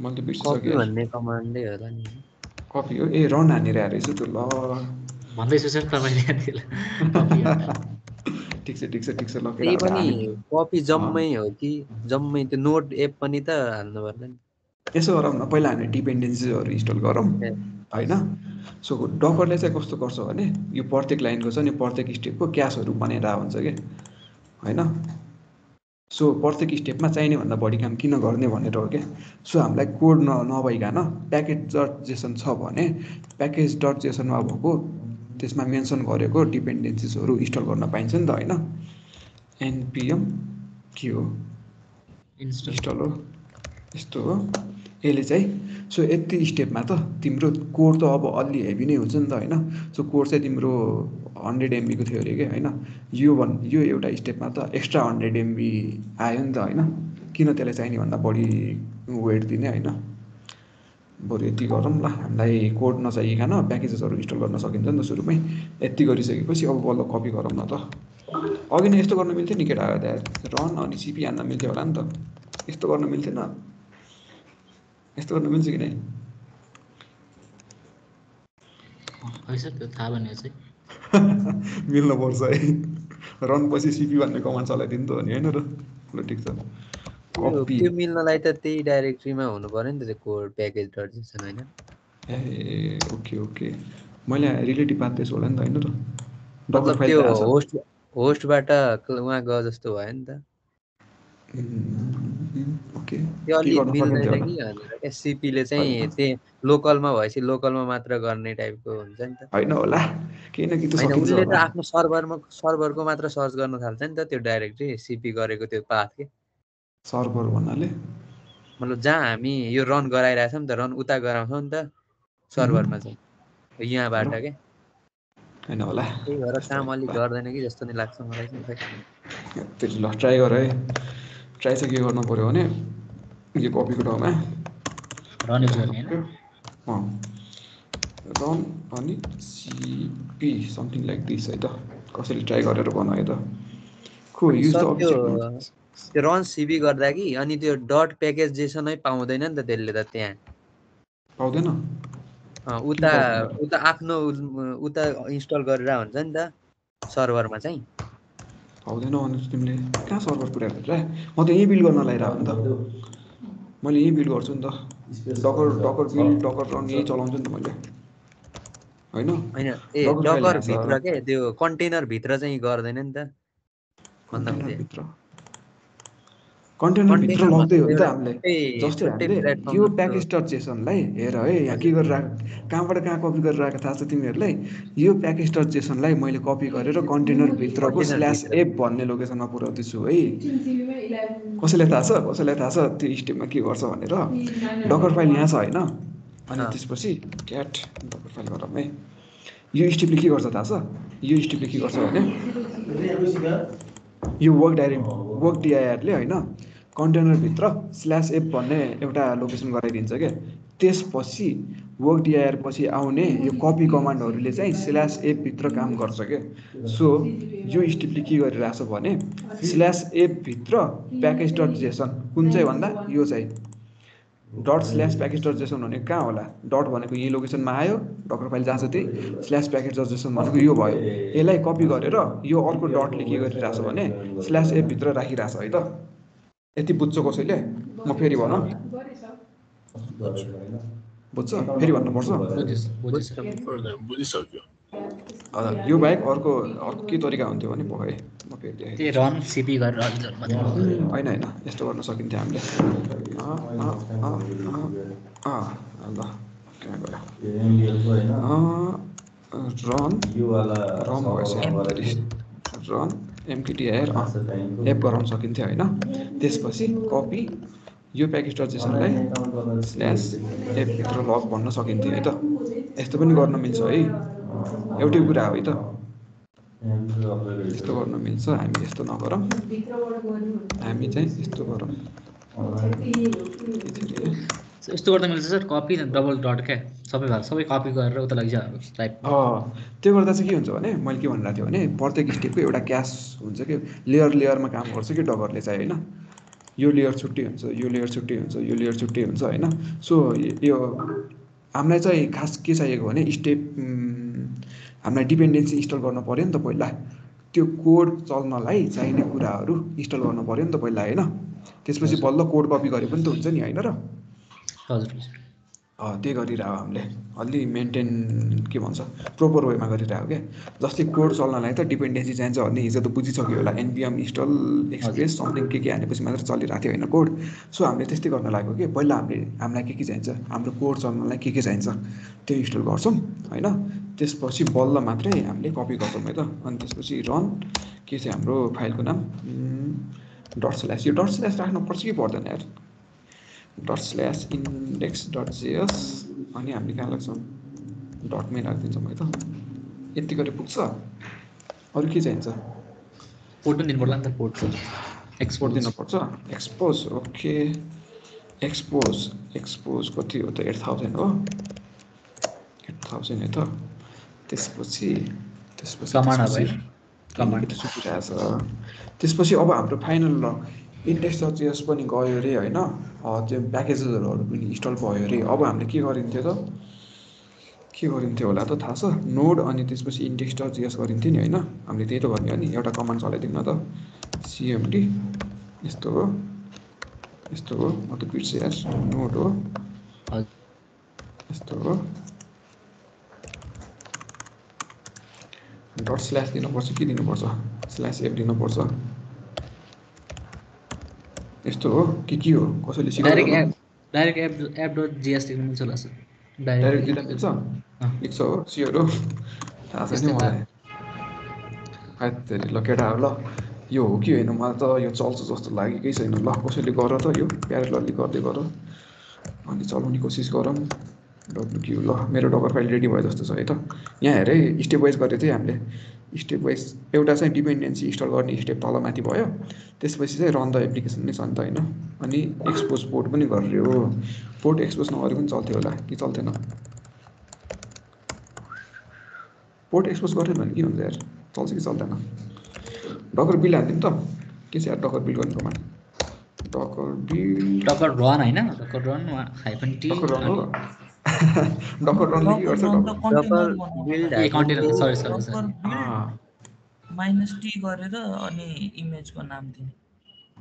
मैले त बिर्सिसकेँ होला नि कपी हो ए रन हानेर आएर यसो त ल भन्दैछु सर ठिक छ ठिक छ ठिक छ ल पनि कपी जम्मै हो कि जम्मै त्यो नोट एप पनि त हाल्नु पर्ला नि यसो गरौँ न पहिला हामी डिपेन्डेन्सीहरू इन्स्टल गरौँ। होइन? सो डकरले चाहिँ कस्तो गर्छ भने यो प्रत्येक लाइनको छ नि प्रत्येक स्टेपको क्यासहरू बनाएर हुन्छ कि होइन? सो प्रत्येक स्टेपमा चाहिने भन्दा बढी काम किन गर्ने भनेर हो क्या सो हामीलाई कोड न नभइकन प्याकेज डट जेसन छ भने प्याकेज डट जेसनमा भएको त्यसमा मेन्सन गरेको डिपेन्डेन्सिजहरू इन्स्टल गर्न पाइन्छ नि त होइन? एनपिएम के हो इन्स्टल हो। यस्तो हो। यसले चाहिँ सो यति स्टेपमा त तिम्रो कोड त अब अलि हेभी नै हुन्छ नि त होइन? सो कोड चाहिँ तिम्रो हन्ड्रेड एमबीको थियो अरे कि होइन? यो भन् यो एउटा स्टेपमा त एक्स्ट्रा हन्ड्रेड एमबी आयो नि त होइन? किन त्यसलाई चाहिने भन्दा बढी वेट दिने होइन? बरु यति गरौँ ल। हामीलाई कोड नचाहिकन प्याकेजेसहरू इन्स्टल गर्न सकिन्छ नि त सुरुमै। यति गरिसकेपछि अब बल्ल कपी गरौँ न त। अघि नै यस्तो गर्न मिल्थ्यो नि केटा रन अनि सिपी हान्न मिल्थ्यो होला नि त। यस्तो गर्न मिल्थेन। यस्तो गर्न मिल्छ कि नै त्यो थाहा भने चाहिँ। मिल्न पर्छ है। रन पछि सिपी भन्ने कमान्ड चलाइदिनु त हो नि होइन र? ल ठिक छ। त्यो मिल्नलाई त त्यही डाइरेक्ट्रीमा हुनु पर्यो नि त त्यो कोड प्याकेज डट जेसन होइन? ए ओके ओके। मैले रिलेटिभ पाथ त्यसो होला नि त होइन र। होस्ट होस्टबाट उहाँ गयो जस्तो भयो नि त। त्यो अलि मिल्दैन कि एससिपीले चाहिँ त्यही लोकलमा भएपछि लोकलमा मात्र गर्ने टाइपको हुन्छ नि त। होइन होला। सकिन्छ उसले त आफ्नो सर्भरमा सर्भरको मात्र सर्च गर्न थाल्छ नि त त्यो डाइरेक्टली सिपी गरेको त्यो पाथ के। सर्भर भन्नाले? मतलब जहाँ हामी यो रन गराइरहेछौँ नि त रन उता गराउँछौँ नि त सर्भरमा चाहिँ। यहाँबाट के। होइन होला। त्यही भएर काम अलिक। गर्दैन कि जस्तो नि लाग्छ मलाई ल ट्राई गर है। ट्राई चाहिँ के गर्नु पऱ्यो भने यो कपीको ठाउँमा रन अनि सिपी समथिङ लाइक दिस है त कसैले ट्राई गरेर भन है त खो युज त्यो रन सिबी गर्दा कि अनि त्यो डट प्याकेज जेसनै पाउँदैन नि त त्यसले त त्यहाँ पाउँदैन उता? उता आफ्नो उता इन्स्टल गरेर हुन्छ नि त सर्भरमा चाहिँ पाउँदैन भने तिमीले कहाँ सर्भर पुऱ्याएको र म त यहीँ बिल्ड गर्न लगाइरहेको नि त मैले यहीँ बिल्ड गर्छु नि त Docker Docker build Docker run यहीँ चलाउँछु नि त मैले होइन ए डकर फाइल डकर आएछ। भित्र के त्यो कन्टेनर भित्र चाहिँ गर्दैन नि त। कन्टेनरभित्र कन्टेनरभित्र कन्टेनरमा लग्दै हो नि त हामीले। जस्तै हामीले यो प्याकेज डट जेसनलाई हेर है यहाँ के गरेर कहाँबाट कहाँ कपी गरेर आएको थाहा छ तिमीहरूलाई। यो प्याकेज डट जेसनलाई मैले कपी गरेर कन्टेनरभित्रको स्ल्यास भित्र। एप भन्ने लोकेसनमा पुऱ्याउँदैछु है। कसैलाई थाहा छ? कसैलाई थाहा छ? त्यो स्टेपमा के गर्छ भनेर। डकर फाइल यहाँ छ होइन। अनि। त्यसपछि क्याट डकर फाइल गरौँ है। यो स्टेपले के गर्छ थाहा छ? यो स्टेपले के गर्छ भने यो वर्क डाइरेक्ट वर्क डिआइआरले होइन। कन्टेनरभित्र स्ल्यास एप भन्ने एउटा लोकेसन गराइदिन्छ क्या। त्यसपछि वर्क डिआइआर पछि आउने यो कपी कमान्डहरूले चाहिँ स्ल्यास एपभित्र काम गर्छ क्या। सो यो स्टेपले के गरिरहेछ भने स्ल्यास एपभित्र प्याकेज डट जेसन कुन चाहिँ भन्दा यो चाहिँ। Dot slash package dot JSON भनेको कहाँ होला? डट भनेको यही लोकेसनमा आयो डकर फाइल जहाँ छ त्यही। स्ल्यास प्याकेज डट जेसन भनेको यो भयो। यसलाई कपी गरेर यो अर्को डटले के गरिरहेछ भने स्ल्यास एपभित्र राखिरहेछ है त। यति बुझ्छ कसैले? म फेरि भनौँ। बुझ्छ। फेरि भन्नुपर्छ हजुर यो बाहेक अर्को अर्को के तरिका हुन्थ्यो भने है। म फेरि होइन होइन यस्तो गर्न सकिन्थ्यो हामीले। अँ, अँ, अँ, अँ, अँ, ल कहाँ गयो? अँ, रन रम भएछ। हेर्दाखेरि रन एमकेटिआर एप गराउन सकिन्थ्यो होइन? त्यसपछि कपी यो प्याकेज डजेसनलाई स्ल्यास एपभित्र लग भन्न सकिन्थ्यो है त? यस्तो पनि गर्न मिल्छ है? एउटै कुरा हो है त? यस्तो गर्न मिल्छ हामी यस्तो नगरौँ। हामी चाहिँ यस्तो गरौँ। यस्तो गर्दा मिल्छ सर कपी डबल डट क्या सबै भाग सबै कपी गरेर उता लगिन्छ टाइप अँ, त्यो गर्दा चाहिँ के हुन्छ भने मैले के भनिरहेको थिएँ भने प्रत्येक स्टेपको एउटा क्यास हुन्छ कि लेयर लेयरमा काम गर्छ कि डगरले चाहिँ होइन? यो लेयर छुट्टै हुन्छ यो लेयर छुट्टै हुन्छ यो लेयर छुट्टै हुन्छ होइन? सो यो हामीलाई चाहिँ खास के चाहिएको भने स्टेप हामीलाई डिपेन्डेन्सी इन्स्टल गर्नु पऱ्यो नि त पहिला। त्यो कोड चल्नलाई चाहिने कुराहरू इन्स्टल गर्नु पऱ्यो नि त पहिला होइन? त्यसपछि बल्ल कोड कपी गरे पनि त हुन्छ नि होइन र? हजुर त्यही गरिरहेको हामीले। अलि मेन्टेन के भन्छ प्रोपर वेमा गरिरहेको क्या। जस्तै कोड चल्नलाई त डिपेन्डेन्सी चाहिन्छ भन्ने हिजो त बुझिसक्यो होला। एनपिएम इन्स्टल एक्सप्रेस समथिङ के के हानेपछि मात्र चलिरहेको थियो होइन कोड। सो हामीले त्यस्तै गर्न लाग्यो कि पहिला हामीले हामीलाई के के चाहिन्छ हाम्रो कोड चल्नलाई के के चाहिन्छ त्यो इन्स्टल गर्छौँ होइन। त्यसपछि बल्ल मात्रै हामीले कपी गर्छौँ है त। अनि त्यसपछि रन के चाहिँ हाम्रो फाइलको नाम? Dot slash. यो डट स्ल्यास राख्नुपर्छ कि पर्दैन यार? Dot slash index dot JS अनि हामीले कहाँ लाग्छौँ? डटमै राखिदिन्छौँ है त। यति गरे पुग्छ। अरू के चाहिन्छ? पोर्ट पनि दिनु पर्ला नि त पोर्ट एक्सपोर्ट दिनुपर्छ। एक्सपोज ओके एक्सपोज एक्सपोज कति हो त? एट थाउजन्ड हो। एट थाउजन्ड है त। त्यसपछि त्यसपछि त्यसपछि अब हाम्रो फाइनल ल जिएस पनि गयो अरे होइन? त्यो प्याकेजेसहरू पनि इन्स्टल भयो अरे। अब हामीले के गरिन्थ्यो त? के गरिन्थ्यो होला त? थाहा छ। नोड अनि त्यसपछि इन्डेक्स डट जिएस गरिन्थ्यो नि होइन? हामीले त्यही त हो नि। एउटा कमान्ड चलाइदिउँ न त। सिएमडी यस्तो हो। यस्तो हो। म त बिर्सेँ यार नोड हो। यस्तो हो। डट स्ल्यास दिनुपर्छ के दिनुपर्छ? स्ल्यास एफ दिनुपर्छ? यस्तो हो कि के हो? कसैले डाइरेक्ट सिकाउनु app direct app app dot JS लेख्नु मिल्छ होला सर। डाइरेक्ट दिँदा डाइरेक्ट मिल्छ लेख्छ हो सियर। हो थाहा छैन मलाई। ल केटाहरू ल। यो हो कि होइन मलाई त यो चल्छ जस्तो लागेकै छैन। ल कसैले गर त यो। प्यारलली गर्दै गर। अनि चलाउने कोसिस गरौँ। डब्लु क्यु ल। मेरो डकर फाइल रेडी भयो जस्तो छ है त। यहाँ हेर स्टेप वाइज गरेको थियो हामीले। स्टेप वाइज एउटा चाहिँ डिपेन्डेन्सी इन्स्टल गर्ने स्टेप तलमाथि भयो। त्यसपछि चाहिँ रन द एप्लिकेसन नै छ नि त होइन। अनि एक्सपोज पोर्ट पनि गरेर हो पोर्ट एक्सपोज नगरेको पनि चल्थ्यो होला। कि चल्थेन? पोर्ट एक्सपोज गरेन भने के हुन्छ यार? चल्छ कि चल्दैन? डकर बिल हालिदिउँ त। के छ यार डकर बिल गर्ने डकर बिल डकर रन होइन। Docker run hyphen T Docker run हो। डकर रनले के गर्छ Docker build a container sorry sorry sorry minus T गरेर अनि इमेजको नाम दिने।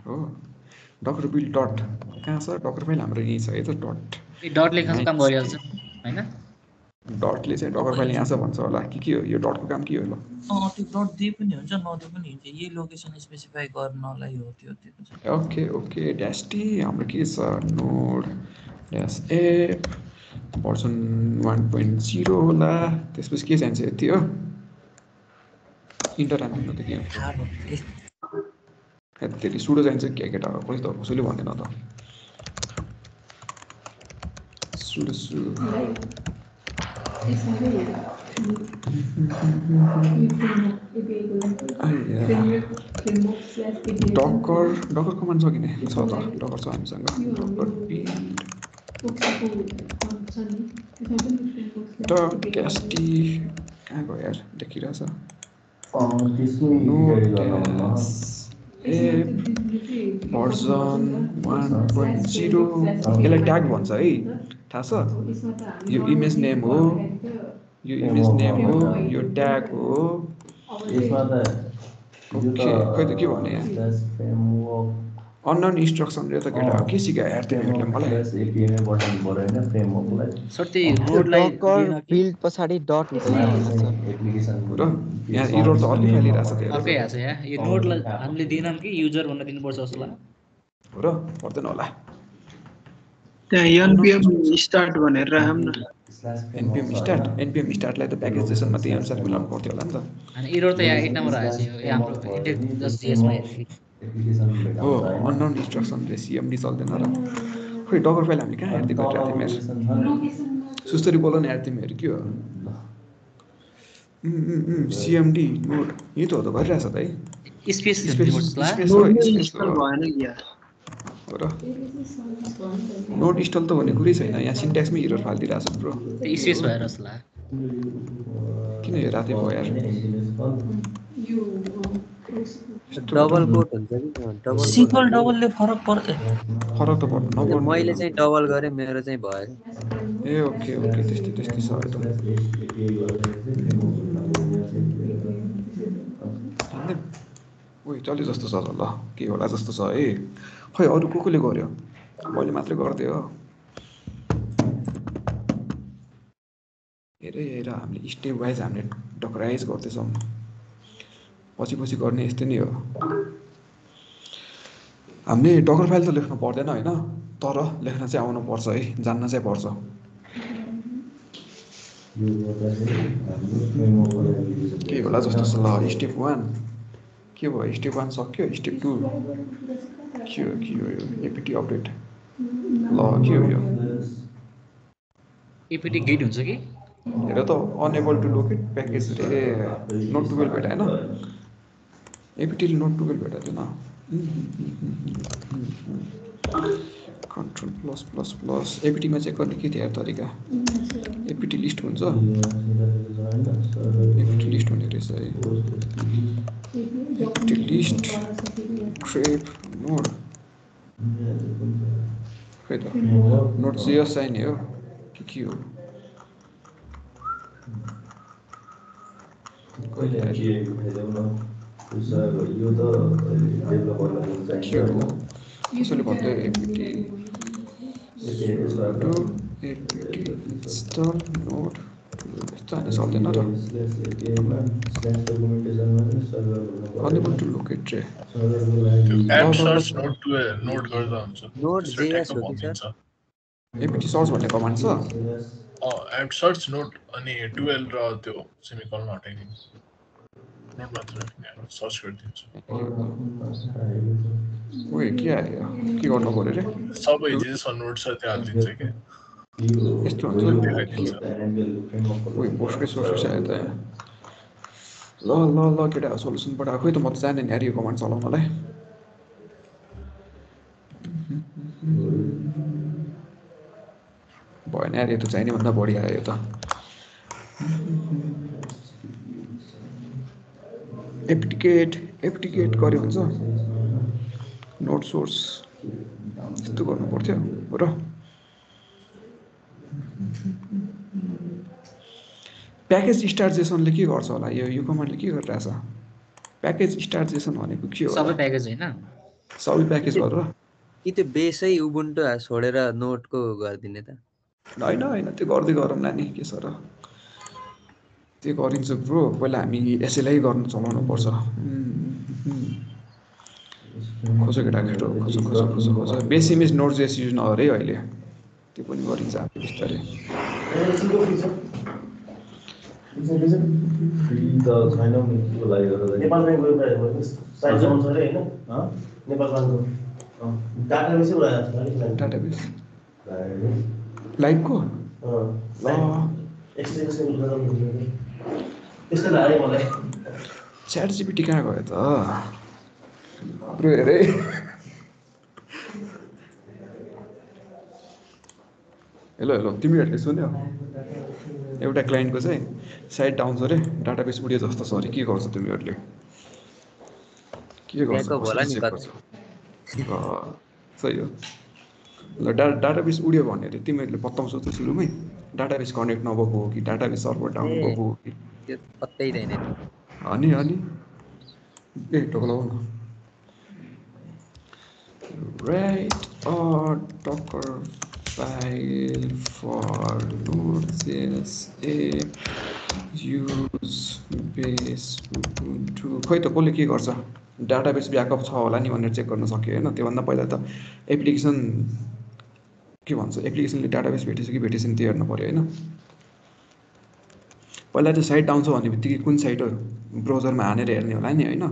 हो। डकर बिल डट कहाँ छ? डकर फाइल हाम्रो यहीँ छ। है त डट ए डट लेख्न काम गरिहाल्छ होइन? डटले चाहिँ डकर फाइल यहाँ छ भन्छ होला। कि के हो? यो डटको काम के हो ल? अँ त्यो डट दिए पनि हुन्छ नदिए पनि हुन्छ। यही लोकेसन स्पेसिफाई गर्नलाई हो त्यो छ ओके ओके ड्यास टी हाम्रो के छ? Node dash app version one point zero होला। त्यसपछि के चाहिन्छ यति हो इन्टर हान्नु त के हेत्तेरी सुडो चाहिन्छ क्या केटा कसै त कसैले भन्दैन त। सुडो सु डकर डकर कमान छ छ त। डकर छ हामीसँग। डकर डट ड्यास टी कहाँ गयो यार देखिरहेछ app version one point zero यसलाई ट्याग भन्छ है। थाहा छ? यो इमेज नेम हो यो इमेज नेम हो यो ट्याग हो। त ओके खै त के भने यहाँ? अननोन इन्स्ट्रक्सन रे त केटा के सिकायो यार तिमीहरूले मलाई सर त्यही नोडलाई डकर दिन कि बिल्ड पछाडि डट यहाँ इरोड त अलि फालिरहेछ त्यो अर्कै आएको छ यहाँ यो नोडलाई हामीले दिनौँ कि युजर भन्न दिनुपर्छ जस्तो लाग्यो हो र पर्दैन होला त्यहाँ एनपिएम स्टार्ट भनेर राखौँ न एनपिएम स्टार्ट एनपिएम स्टार्टलाई त प्याकेज जेसनमा त्यही अनुसार मिलाउनु पर्थ्यो होला नि त अनि इरोड त यहाँ एट नम्बर आएछ यो यो हाम्रो जस्ट जिएसमा हो अननोन इन्स्ट्रक्सन रे सिएमडी चल्दैन र खोइ डगर फाइल हामीले कहाँ हेर्दै गरिरहेको थियौँ सुस्तरी बोल न यार तिमीहरू के हो सिएमडी नोट यही त हो त गरिरहेछ त है स्पेस र नोट इन्स्टल त हुने कुरै छैन यहाँ सिन्ट्याक्समै हिरो फालिदिइरहेछ ब्रो त्यो स्पेस भएर किन यो रातै भयो यार डबल कोट हुन्छ कि? डबल सिक्वल डबलले फरक पर्छ। फरक त नपर्नु मैले चाहिँ डबल गरेँ मेरो चाहिँ भयो। ए ओके ओके त्यस्तै त्यस्तै छ उयो चल्यो जस्तो छ ल के होला जस्तो छ है खै अरू को कोले गर्यो? मैले मात्रै गरिदियो हो। हेरै हेर हामीले स्टेप वाइज हामीले डक्राइज गर्दैछौँ। पछि पछि गर्ने यस्तै नै हो। हामीले डकर फाइल त लेख्नु पर्दैन होइन तर लेख्न चाहिँ आउनुपर्छ है जान्न चाहिँ पर्छ। के होला जस्तो छ ल स्टेप वान के भयो? स्टेप वान सक्यो? स्टेप टू के हो? के हो यो? एपिटी अपडेट ल के हो यो? एपिटी गेट हुन्छ कि? हेर त अनएबल टु लोकेट प्याकेज रे नोट टुवेल्भ भेटाएन एपिटीले नोट टुवेल्भ भेटाएको थिएन कन्ट्रोल प्लस प्लस प्लस एपिटीमा चेक गर्ने के थियो तरिका एपिटी लिस्ट हुन्छ एपिटी लिस्ट हुने रहेछ है एपिटी लिस्ट क्रेप नोड खै त नोट जिएस चाहिने हो के के हो कहिले के भेजौँ न यो त डेभलपरलाई के चाहिन्छ हो कसैले भन्दै APT to APT install node यस्तो हाल्नु सक्दैन र अनेबल टु लोकेट रे add search node to node गर्दा हुन्छ नोट त्यसले JS ठ्याक्क हो कि भनिदिन्छ एपिटी सर्च भन्ने कमान्ड छ एड सर्च नोट अनि टुवेल्भ र त्यो सेमिकलन हटाइदिनु सर्च गरिदिन्छ उयो के आयो के गर्नु पऱ्यो रे सबै जे छ नोट छ त्यो हालिदिन्छ कि यस्तो हुन्छ देखाइदिन्छ उयो पोस्टकै सोर्स आयो त ल ल ल केटा सोल्युसन पठाएको खोइ त म त जाने नि यो कमान्ड चलाउनलाई भएन यार यो त चाहिने भन्दा बढी आयो त एप्टिकेट एप्टिकेट गऱ्यो हुन्छ नोट सोर्स यस्तो गर्नु पर्थ्यो र प्याकेज स्टार्जेसनले के गर्छ होला? यो यो कमान्डले के गरिरहेछ? प्याकेज स्टार्जेसन भनेको के हो सबै? प्याकेज होइन? सबै प्याकेज गरेर कि त्यो बेसै उबुन्टु छोडेर नोटको गरिदिने त? होइन होइन। त्यो गर्दै गरौँ नानी के छ र? त्यो गरिन्छ ब्रो पहिला हामी यसैलाई गर्नु चलाउनु पर्छ। खोज केटा केटो खोज खोज खोज खोज बेसी मिस नोट जेस युज नगरे अहिले। त्यो पनि गरिन्छ हामी बिस्तारै। डाटाबेस लाइकको त्यस्तै लाग्यो मलाई। च्याट जिपिटी कहाँ गयो त? हेरे हेलो हेलो तिमीहरूले सुन्यो। एउटा क्लाइन्टको चाहिँ साइट डाउन छ अरे डाटाबेस उड्यो जस्तो छ अरे। के गर्छ तिमीहरूले? के गर्छ? सही हो। ल डा डाटाबेस उड्यो भने अरे तिमीहरूले बताउँछौ त सुरुमै। डाटाबेस कनेक्ट नभएको हो कि डाटाबेस सर्भर डाउन ए। भएको हो कि? अनि अनि? ए न a docker file for node.js use base ubuntu खोइ त कसले के गर्छ? डाटाबेस ब्याकअप छ होला नि भनेर चेक गर्न सक्यो होइन? त्योभन्दा पहिला त एप्लिकेसन के भन्छ? एप्लिकेसनले डाटाबेस भेटेछ कि भेटेछ नि त्यो हेर्नु पऱ्यो होइन? पहिला त्यो साइट डाउन छ भन्ने बित्तिकै कुन साइट हो? ब्राउजरमा हानेर हेर्ने होला नि होइन?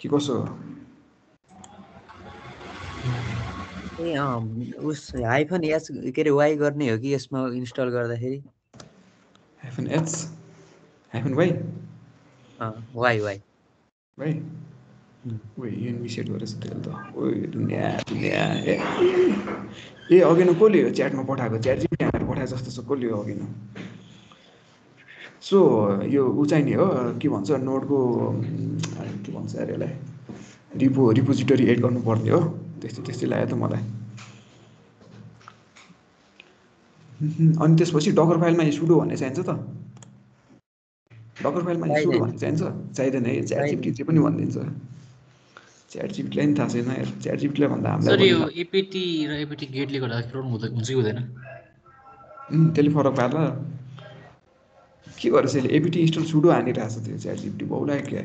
के कसो ए उस आइफोन एच के अरे वाइ गर्ने हो कि यसमा इन्स्टल गर्दाखेरि? Hyphen H hyphen Y Y Y Y उयो युएनबी सेट गरेछ त्यसले त ओइ दुनियाँ दुनियाँ ए। ए अघि न कसले हो च्याटमा पठाएको? च्याट हानेर पठाए जस्तो छ कसले हो अघि न सो यो ऊ चाहिने हो के भन्छ नोटको के भन्छ अरे यसलाई? रिपो रिपोजिटरी एड गर्नुपर्ने हो। त्यस्तै त्यस्तै लाग्यो त मलाई। अनि त्यसपछि डकर फाइलमा सुडो भन्ने चाहिन्छ त? डकर फाइलमा यो सुडो भन्ने चाहिन्छ? चाहिँदैन है च्याट जे पनि भनिदिन्छ च्याट जिपीलाई नि थाहा छैन च्याट भन्दा सर हामीलाई यो एपिटी र एपिटी गेटले हुन्छ कि हुँदैन त्यसले फरक पार्ला के गरेछ यसले एपिटी इन्स्टल सुडो हानिरहेछ त्यो च्याट जिपी बाउलाई क्या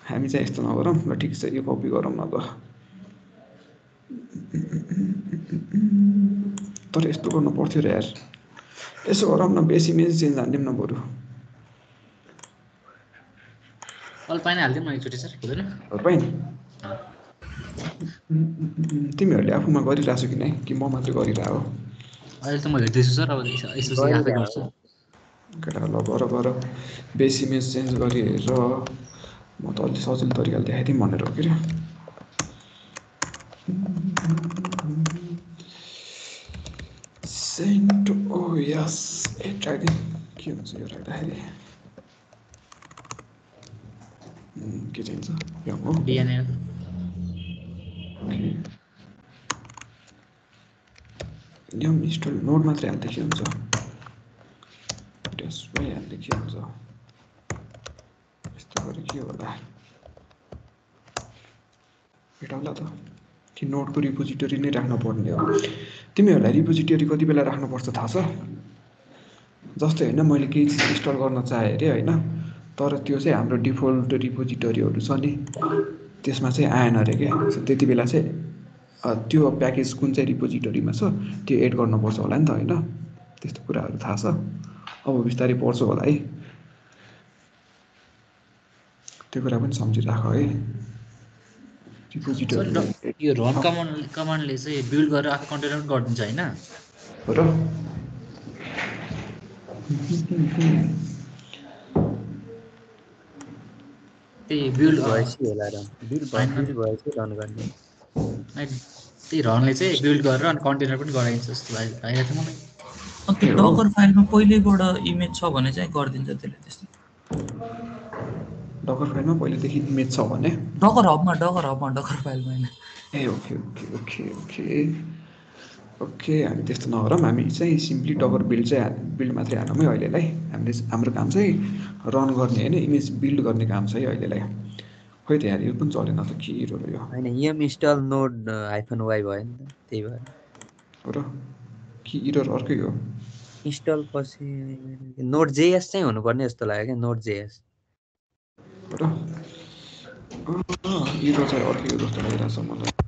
हामी चाहिँ यस्तो नगरौँ ल ठिक छ यो कपी गरौँ न त तर यस्तो गर्नु पर्थ्यो र यार यसो गरौँ न बेसी मेज चेन्ज हानिदिउँ न बरु अल्पाइन हालिदिउँ न एकचोटि सर हुँदैन अल्पाइन तिमीहरूले आफूमा गरिरहेको छौ कि नै? कि म मात्रै गरिरहेको अहिले त म हेर्दैछु सर अब केटा ल गर गर। बेस इमेज चेन्ज गरेर म त अलिक सजिलो तरिकाले देखाइदिउँ भनेर हो कि सेन्ट ओ यस ए राखिदिउँ के हुन्छ यो राख्दाखेरि? के चाहिन्छ यो हो डिएनएफ नियम इन्स्टल नोड मात्रै हाल्दा के हुन्छ त्यसमै हाल्दा के हुन्छ यस्तो गरे के होला भेटाउला त कि नोटको रिपोजिटरी नै राख्न पर्ने हो तिमीहरूलाई रिपोजिटरी कति बेला राख्नुपर्छ थाहा छ जस्तै होइन मैले केही चिज इन्स्टल गर्न चाहेँ अरे होइन तर त्यो चाहिँ हाम्रो डिफल्ट रिपोजिटरीहरू छ नि। त्यसमा चाहिँ आएन अरे क्या। त्यति बेला चाहिँ त्यो प्याकेज कुन चाहिँ रिपोजिटरीमा छ त्यो एड गर्नुपर्छ होला नि त होइन? त्यस्तो कुराहरू थाहा छ। अब बिस्तारै पढ्छु होला है। त्यो कुरा पनि सम्झिराख है। रिपोजिटरी यो रन कमान्ड कमान्डले चाहिँ बिल्ड गरेर आफै कन्टेनर गरिदिन्छ होइन? त्यही बिल्ड भएपछि होला र। बिल होइन। भएपछि रन गर्ने। त्यही रनले चाहिँ बिल्ड गरेर अनि कन्टेनर पनि गराइदिन्छ जस्तो लागिरहेको थियो मलाई। त्यो डकर फाइलमा पहिल्यैबाट इमेज छ भने चाहिँ गरिदिन्छ त्यसले त्यस्तो। डकर फाइलमा पहिलेदेखि इमेज छ भने? डकर हबमा डकर हबमा डकर फाइलमा होइन। ए okay okay okay okay. Okay हामी त्यस्तो नगरौँ हामी चाहिँ सिम्पली डगर बिल्ड चाहिँ बिल्ड मात्रै हालौँ है अहिलेलाई। हामीले हाम्रो काम चाहिँ रन गर्ने होइन इमेज बिल्ड गर्ने काम छ है अहिलेलाई खोइ त यार यो पनि चलेन त के रह्यो यो? होइन यम इन्स्टल नोड हाइफन वाइ भयो नि त त्यही भएर। हो र? कि इरर अर्कै हो? इन्स्टल पछि नोट जेएस चाहिँ हुनुपर्ने जस्तो लाग्यो क्या नोट जेएस। र? इरर चाहिँ अर्कै हो जस्तो लागिरहेको छ मलाई।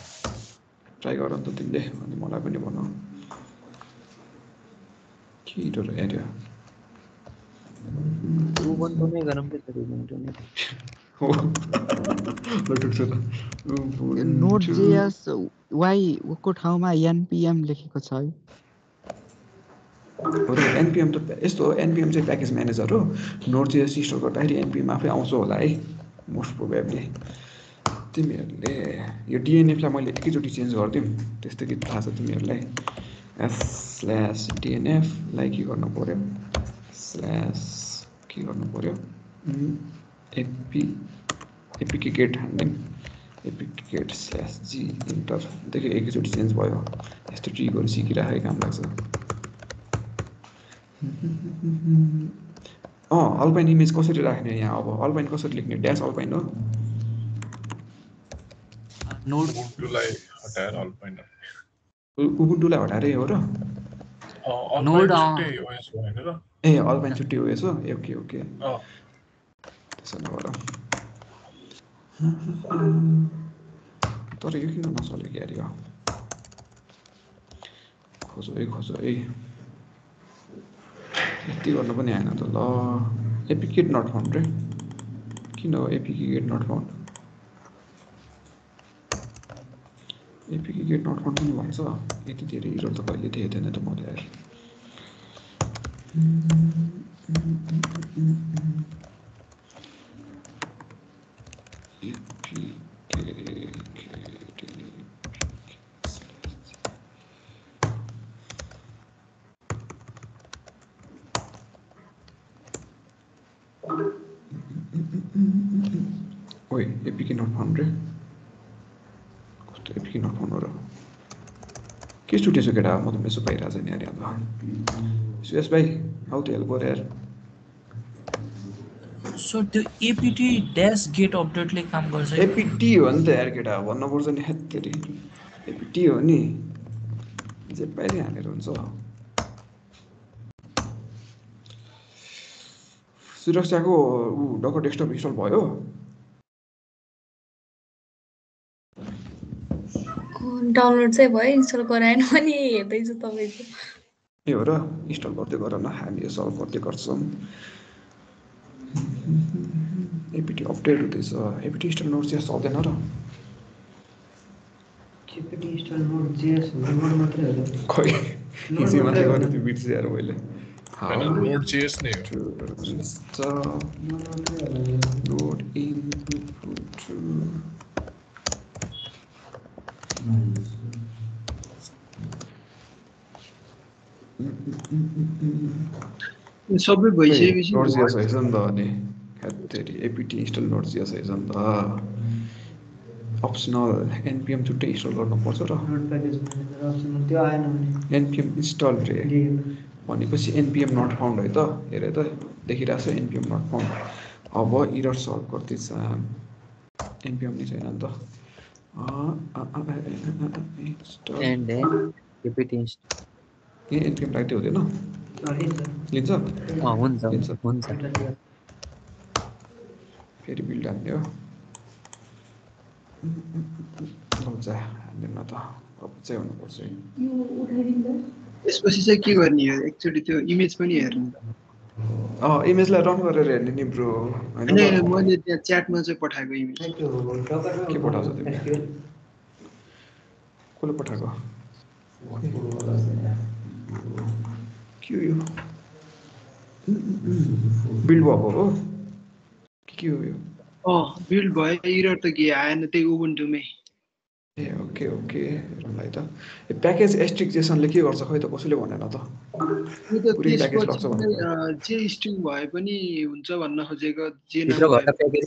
ट्राई गर त तिमीले अनि मलाई पनि भन के इरर एरिया उबन्टुमै गरौँ कि त उबन्टुमै हो ल ठिक छ त नोट जेएस वाइ को ठाउँमा एनपिएम लेखेको छ है? हो र एनपिएम त यस्तो एनपिएम चाहिँ प्याकेज म्यानेजर हो। नोट जेएस इन्स्टल गर्दाखेरि एनपिएम आफै आउँछ होला है मोस्ट प्रोबेबली तिमीहरूले यो डिएनएफलाई मैले एकैचोटि चेन्ज गरिदिउँ त्यस्तो कि थाहा छ तिमीहरूलाई? एफ स्ल्यास डिएनएफलाई के गर्नु पऱ्यो स्ल्यास के गर्नु पऱ्यो एपी एपिके गेट हान्ने APK get slash G enter देख्यो एकैचोटि चेन्ज भयो। यस्तो ट्रिकहरू सिकिराखेको काम लाग्छ। अँ अल्पाइन इमेज कसरी राख्ने यहाँ अब? अल्पाइन कसरी लेख्ने? ड्यास अल्पाइन हो। नोड उबुन्टुलाई हटाएर अल्पाइन उबुन्टुलाई हटाएरै हो र? नोड, ए अल्पाइन छुट्टै उएस हो? Okay okay. अँ। त्यसो नगर तर यो किन नचलेको यार यो खोजो है? खोजो है यति गर्नु पनि आएन त ल। एपिकेट नट फाउन्ड रे। किन हो APK get not found APK get not cut पनि भएछ यति धेरै हिरोल त कहिले देखेको थिएन त मैले यार Oi, epic not 100. छुटेछ केटा म त मेसो पाइरहेको छैन यार त सुयस भाइ आउ त हेल्प गर यार सो त्यो एपिटी ड्यास गेट अपडेटले काम गर्छ। है? एपिटी हो नि त यार केटा भन्नुपर्छ नि हेत्तेरी। एपिटी हो नि। जे पाइले हानेर हुन्छ। सुरक्षाको ऊ डक्टर डेस्कटप इन्स्टल भयो? डाउनलोड चाहिँ भयो इन्स्टल गराएन अनि हेर्दैछु तपाईँको। ए हो र? इन्स्टल गर्दै गर न हामी यो सल्भ गर्दै गर्छौँ। एपिटी अपडेट हुँदैछ। एपिटी इन्स्टल नोट चाहिँ चल्दैन र। GPT install node JS node मात्रै हो त। खै हिजो मात्रै गरेँ त्यो बिर्सिएर मैले। होइन नोट जेएस नै हो होला नोट इनपुट टु यो सबै भइसकेपछि नोट जिएस रहेछ नि त अनि हेत्तेरी एपिटी इन्स्टल नोट जिएस रहेछ नि त। अप्सनल एनपिएम छुट्टै इन्स्टल गर्नुपर्छ र। नोट प्याकेज म्यानेजर अप्सनल त्यो आएन भने। एनपिएम इन्स्टल रे। भनेपछि एनपिएम नट फाउन्ड है त। हेरे त देखिरहेको छ एनपिएम नट फाउन्ड अब इरर सल्भ गर्दैछ। एनपिएम नै छैन नि त। अँ, अँ, अँ, अँ, install। And APT install NPM राइटै हुँदैन लिन्छ हुन्छ लिन्छ हुन्छ फेरि बिल हाल्ने हो लौजा हाल्दैन त अब चाहिँ हुनुपर्छ त्यसपछि चाहिँ के गर्ने हो एकचोटि त्यो इमेज पनि हेर्नु इमेजलाई रन गरेर हेर्ने नि ब्रो मैले त्यहाँ च्याटमा चाहिँ पठाएको इमेज के पठाउँछ तिमीले कसले पठाएको? के यो? बिल्ड भएको हो? के के हो यो? अँ बिल्ड भयो इरर त के आएन त्यही उबुन्टुमै ए ओके ओके है त। ए प्याकेज एस्ट्रिक्जेसनले के गर्छ खै त कसैले भनेन त? जे स्ट्रिङ भए पनि हुन्छ भन्न खोजेको जे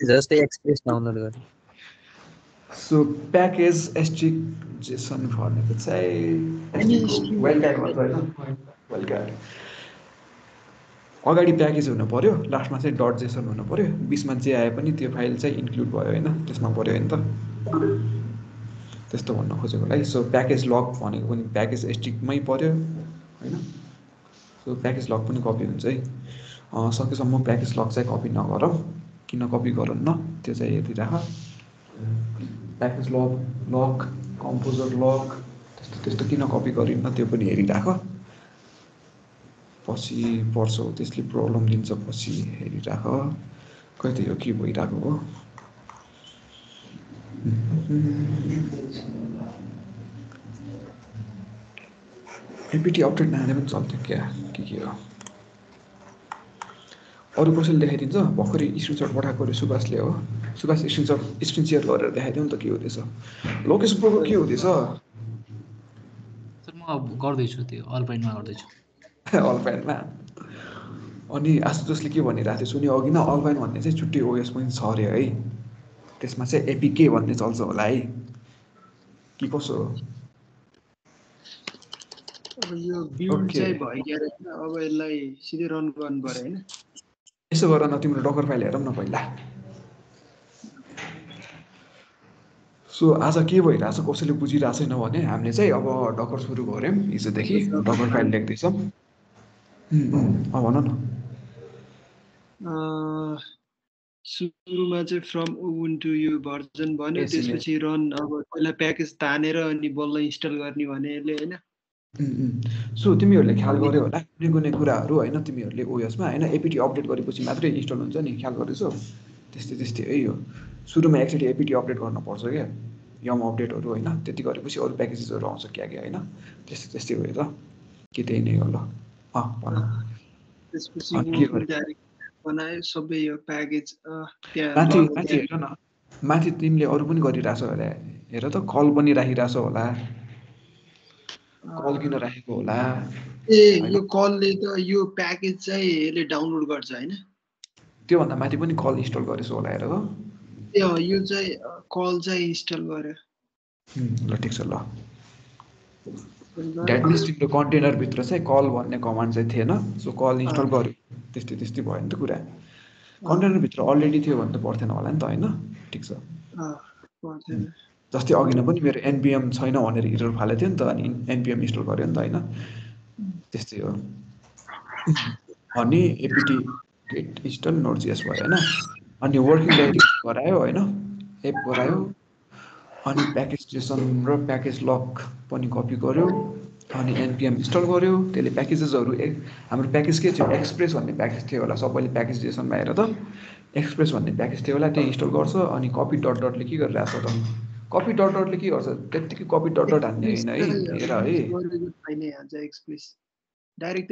जस्तै एक्सप्रेस डाउनलोड गर्ने। सो प्याकेज एस्ट्रिक्जेसन भनेको चाहिँ वेल गाइड भन्छ होइन? वेल गाइड अगाडि प्याकेज हुनु पऱ्यो लास्टमा चाहिँ डट जेसन हुनु पऱ्यो बिचमा जे आए पनि त्यो फाइल चाहिँ इन्क्लुड भयो होइन त्यसमा पऱ्यो होइन त। त्यस्तो भन्न खोजेको है सो प्याकेज लग भनेको पनि प्याकेज एस्ट्रिकमै पऱ्यो होइन? सो प्याकेज लग पनि कपी हुन्छ है। सकेसम्म प्याकेज लग चाहिँ कपी नगरौँ। किन कपी गरौँ त्यो चाहिँ हेरिराख। प्याकेज लग लग कम्पोजर लग त्यस्तो त्यस्तो किन कपी गरिन्न त्यो पनि हेरिराख। पछि पर्छ त्यसले प्रब्लम दिन्छ पछि हेरिराख। खै त यो के भइरहेको हो? एपिटी अपडेट नहाले पनि चल्थ्यो क्या? के के हो? अरू कसैले देखाइदिन्छ? भर्खरै स्क्रिनसट पठाएको अरे सुभाषले हो। सुभाष स्क्रिनसट स्क्रिन सेयर गरेर देखाइदिउँ त के हुँदैछ? लोकेश प्रोको के हुँदैछ? म गर्दैछु त्यो अल्पाइनमा गर्दैछु। अल्पाइनमा अनि आशुतोषले के भनिरहेको थियो? सुन्यो अघि न अल्पाइन भन्ने चाहिँ छुट्टै ओएस पनि छ अरे है। त्यसमा चाहिँ एपिके भन्ने चल्छ होला है। कि कसो हो? यसो गर न तिम्रो डकर फाइल हेरौँ न पहिला। सो आज के भइरहेछ कसैले बुझिरहेको छैन भने हामीले चाहिँ अब डकर सुरु गऱ्यौँ हिजोदेखि। डकर फाइल लेख्दैछौँ। भन न। सुरुमा चाहिँ फ्रम उबुन्टु यो भर्जन भन्यो. त्यसपछि रन अब पहिला प्याकेज तानेर अनि बल्ल इन्स्टल गर्ने भने यसले होइन। सो तिमीहरूले ख्याल गर्यो होला। कुनै कुनै कुराहरू होइन? तिमीहरूले ओएसमा होइन? एपिटी अपडेट गरेपछि मात्रै इन्स्टल हुन्छ नि ख्याल गरेछौ त्यस्तै त्यस्तै है हो। सुरुमा एकचोटि एपिटी अपडेट गर्नुपर्छ क्या? यम अपडेटहरू होइन? त्यति गरेपछि अरू प्याकेजेसहरू आउँछ क्या क्या होइन? त्यस्तै त्यस्तै भयो त। के त्यही नै हो ल अँ भन। त्यसपछि बनायो सबै यो प्याकेज माथि माथि हेर न। माथि तिमीले अरू पनि गरिरहेछौ होला हेर त कल पनि राखिरहेछौ होला। कल किन राखेको होला? ए यो कलले त यो प्याकेज चाहिँ यसले डाउनलोड गर्छ होइन? त्योभन्दा माथि पनि कल इन्स्टल गरेछौ होला हेर। त ए यो चाहिँ कल चाहिँ इन्स्टल गर्यो। ल ठिक छ ल। द्याट मिन्स तिम्रो कन्टेनरभित्र चाहिँ कल भन्ने कमान्ड चाहिँ थिएन। सो कल इन्स्टल गर्यो। त्यस्तै त्यस्तै भयो नि त कुरा। कन्टेनरभित्र अलरेडी थियो भने त पर्थेन होला नि त होइन? ठिक छ। जस्तै अघि नै पनि मेरो एनपिएम छैन भनेर इरर फालेको थियो नि त अनि एनपिएम इन्स्टल गर्यो नि त होइन? त्यस्तै हो। अनि APT get install node JS भयो होइन? अनि वर्किङ डाइरेक्ट गरायो होइन? एप गरायो। अनि प्याकेज जेसन र प्याकेज लक पनि कपी गऱ्यो अनि एनपिएम इन्स्टल गऱ्यो त्यसले प्याकेजेसहरू एक हाम्रो प्याकेज के थियो? एक्सप्रेस भन्ने प्याकेज थियो होला। सबैले प्याकेज जेसनमा हेर त। एक्सप्रेस भन्ने प्याकेज थियो होला। त्यही इन्स्टल गर्छ अनि कपी डट डटले के गरिरहेछ त? कपी डट डटले के गर्छ? त्यत्तिकै कपी डट डट हान्ने होइन है। हेर है। डाइरेक्ट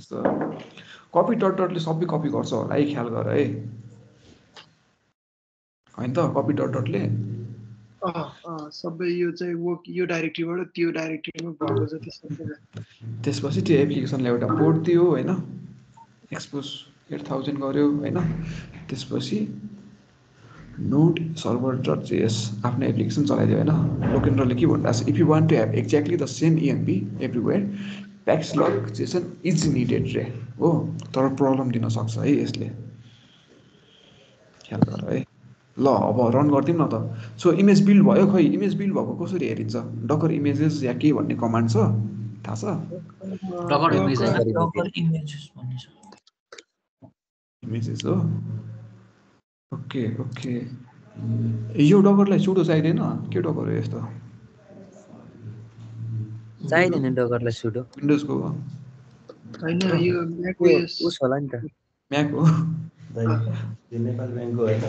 छ। कपी डट डटले सबै कपी गर्छ होला है। ख्याल गर है। होइन त कपी डट डटले सबै यो चाहिँ वर्क यो डाइरेक्टरीबाट त्यो डाइरेक्टरीमा भएको सबै त्यसपछि त्यो एप्लिकेसनलाई एउटा पोर्ट दियो होइन? एक्सपोज एट थाउजन्ड गऱ्यो होइन? त्यसपछि नोट सर्भर डट जेएस आफ्नो एप्लिकेसन चलाइदियो होइन? लोकेन्द्रले के भनिरहेको छ if you want to have exactly the same EMP everywhere packs lock JSON is needed रे हो? तर प्रब्लम दिन सक्छ है यसले। ख्याल गर है। ल अब रन गरिदिउँ न त। सो इमेज बिल्ड भयो खै? इमेज बिल्ड भएको कसरी हेरिन्छ? डकर इमेजेस या के भन्ने कमान्ड छ? थाहा छ? इमेजेस भन्ने छ। इमेजेस हो? ओके ओके ए, यो डकरलाई सुडो चाहिँदैन? के डकर हो यस्तो? चाहिँदैन डगरलाई सुडो विन्डोजको हो? होइन यो म्याक ओएस उस होला नि त। म्याक हो? यो नेपाल ब्याङ्कको होइन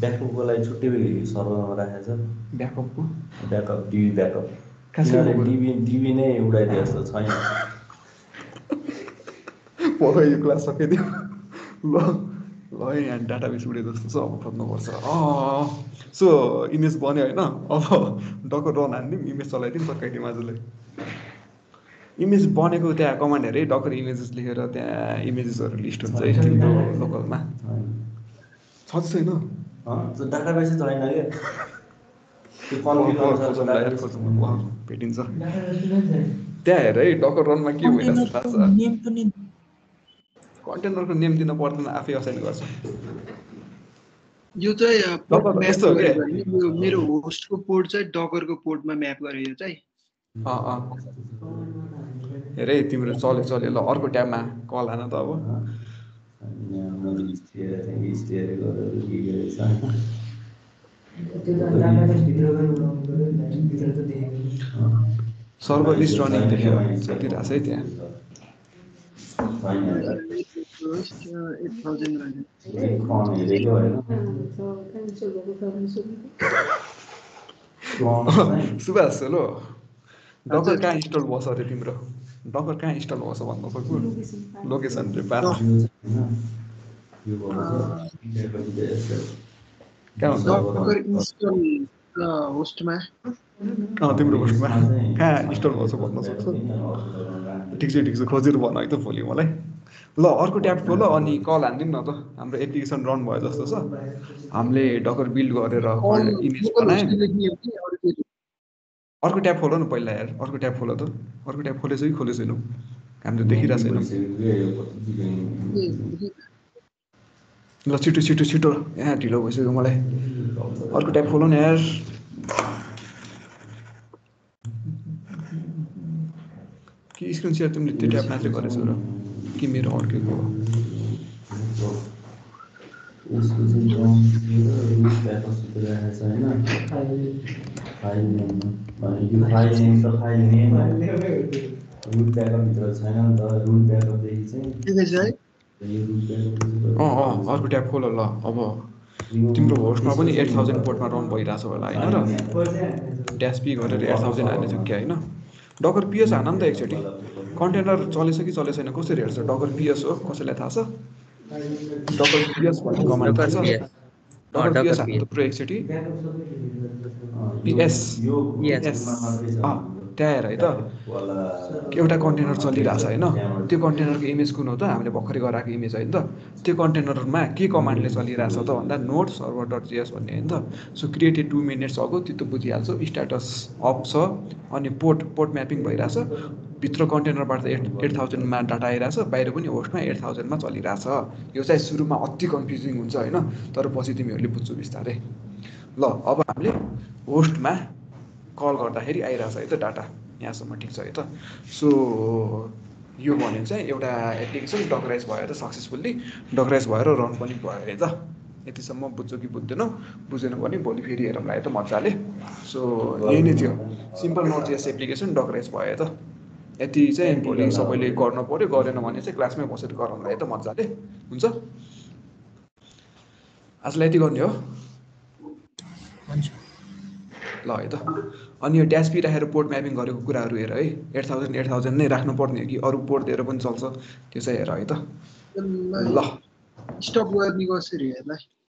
ब्याकअपको लागि छुट्टै सर्भरमा राखेको छ। ब्याकअपको? Backup DB backup. खासै किनभने बोल्नु। डिबी डिबी नै उडाइदिए जस्तो छैन यो क्लास सकिदियो। ल ल डाटाबेस उडे जस्तो छ अब खोज्नुपर्छ अँ सो इमेज बन्यो होइन। अब डकर रन हानिदिउँ इमेज चलाइदिउँ सक्काइदिउँ आजलाई इमेज बनेको त्यहाँ कमान्ड हेरे डकर इमेजेस लेखेर त्यहाँ इमेजेसहरू लिस्ट हुन्छ है तिम्रो लोकलमा। छ छैन। डाटाबेसै छैन भेटिन्छ। त्यहाँ हेर है डकर रनमा के भइरहेको छ थाहा छ। कन्टेनरको नेम? दिन पर्दैन आफै असाइन गर्छ। यो चाहिँ यस्तो हो क्या? मेरो होस्टको पोर्ट चाहिँ डकरको पोर्टमा म्याप गरेँ यो चाहिँ। अँ अँ। हेर तिम्रो चल्यो चल्यो ल अर्को ट्याबमा कल आन त अब सर्भर लिस्ट रनिङ चलिरहेको छ है त्यहाँ सुभाष हेलो डकर कहाँ इन्स्टल भएछ अरे तिम्रो डकर कहाँ इन्स्टल भएछ भन्न सक्छु लोकेसन रे बाह्र कहाँ हुन्छ डकर इन्स्टल होस्टमा अँ तिम्रो होस्टमा कहाँ इन्स्टल भएछ भन्न सक्छु ठिक छ ठिक छ खोजेर भन है त भोलि मलाई ल अर्को ट्याब खोल अनि कल हानिदिउँ न त हाम्रो एप्लिकेसन रन भयो जस्तो छ हामीले डकर बिल्ड गरेर इमेज बनायौँ अर्को ट्याब खोल न पहिला यार अर्को ट्याब खोल त। अर्को ट्याब खोलेछ कि खोलेको छैनौ हामी त देखिरहेको छैनौँ ल छिटो छिटो छिटो। यहाँ ढिलो भइसक्यो मलाई। अर्को ट्याब खोल न यार के स्क्रिन सेयर तिमीले त्यो ट्याब मात्रै गरेछौ र? कि मेरो हो उसको चाहिँ rules backup सुतिरहेको छ होइन रुट ब्याकअपभित्र छैन नि त रुट ब्याकअपदेखि चाहिँ छ अर्को ट्याब खोल ल अब तिम्रो होस्टमा पनि एट थाउजन्ड पोर्टमा रन भइरहेछ होला होइन र? ड्यासपी गरेर एट थाउजन्ड हालेछ क्या होइन? डकर पिएस हान नि त एकचोटि। कन्टेनर चलेछ कि चलेको छैन कसरी हेर्छ? डकर पिएस हो कसैलाई थाहा छ? डकर पिएस भन्ने कमान्ड Docker पिएस PS थुप्रो एकचोटि पिएस हेर है त? एउटा कन्टेनर चलिरहेछ होइन? त्यो कन्टेनरको इमेज कुन हो त? हामीले भर्खरै गराएको इमेज होइन त? त्यो कन्टेनरमा के कमान्डले चलिरहेछ त? भन्दा नोट सर्भर डट जिएस भन्ने होइन त? So created two minutes ago त्यो त बुझिहाल्छौ। स्ट्याटस अफ छ अनि पोर्ट पोर्ट म्यापिङ भइरहेछ भित्र कन्टेनरबाट त एट एट थाउजन्डमा डाटा आइरहेछ। बाहिर पनि होस्टमा एट थाउजन्डमा चलिरहेछ यो चाहिँ सुरुमा अति कन्फ्युजिङ हुन्छ होइन? तर पछि तिमीहरूले बुझ्छौ बिस्तारै। ल अब हामीले होस्टमा कल गर्दाखेरि आइरहेछ। है त डाटा यहाँसम्म ठिक छ है त सो यो भन्यो चाहिँ एउटा एप्लिकेसन डकराइज भयो त सक्सेसफुल्ली डकराइज भएर रन पनि भयो है त। यतिसम्म बुझ्छौ कि बुझ्दैनौ। बुझेन भने भोलि फेरि हेरौँला है त मजाले। सो यही नै थियो। Simple node JS application dockerize भयो त। यति चाहिँ भोलि सबैले गर्नु पऱ्यो गरेन भने चाहिँ क्लासमै बसेर गरौँला है त मजाले। हुन्छ? आजलाई यति गर्ने हो। हुन्छ। ल है त अनि यो ड्यासपी राखेर पोर्ट म्यापिङ गरेको कुराहरू हेर है। एट थाउजन्ड एट थाउजन्ड नै राख्नुपर्ने हो कि अरू पोर्ट दिएर पनि चल्छ। त्यो चाहिँ हेर है त। ल। स्टप गर्ने कसरी हेर्ला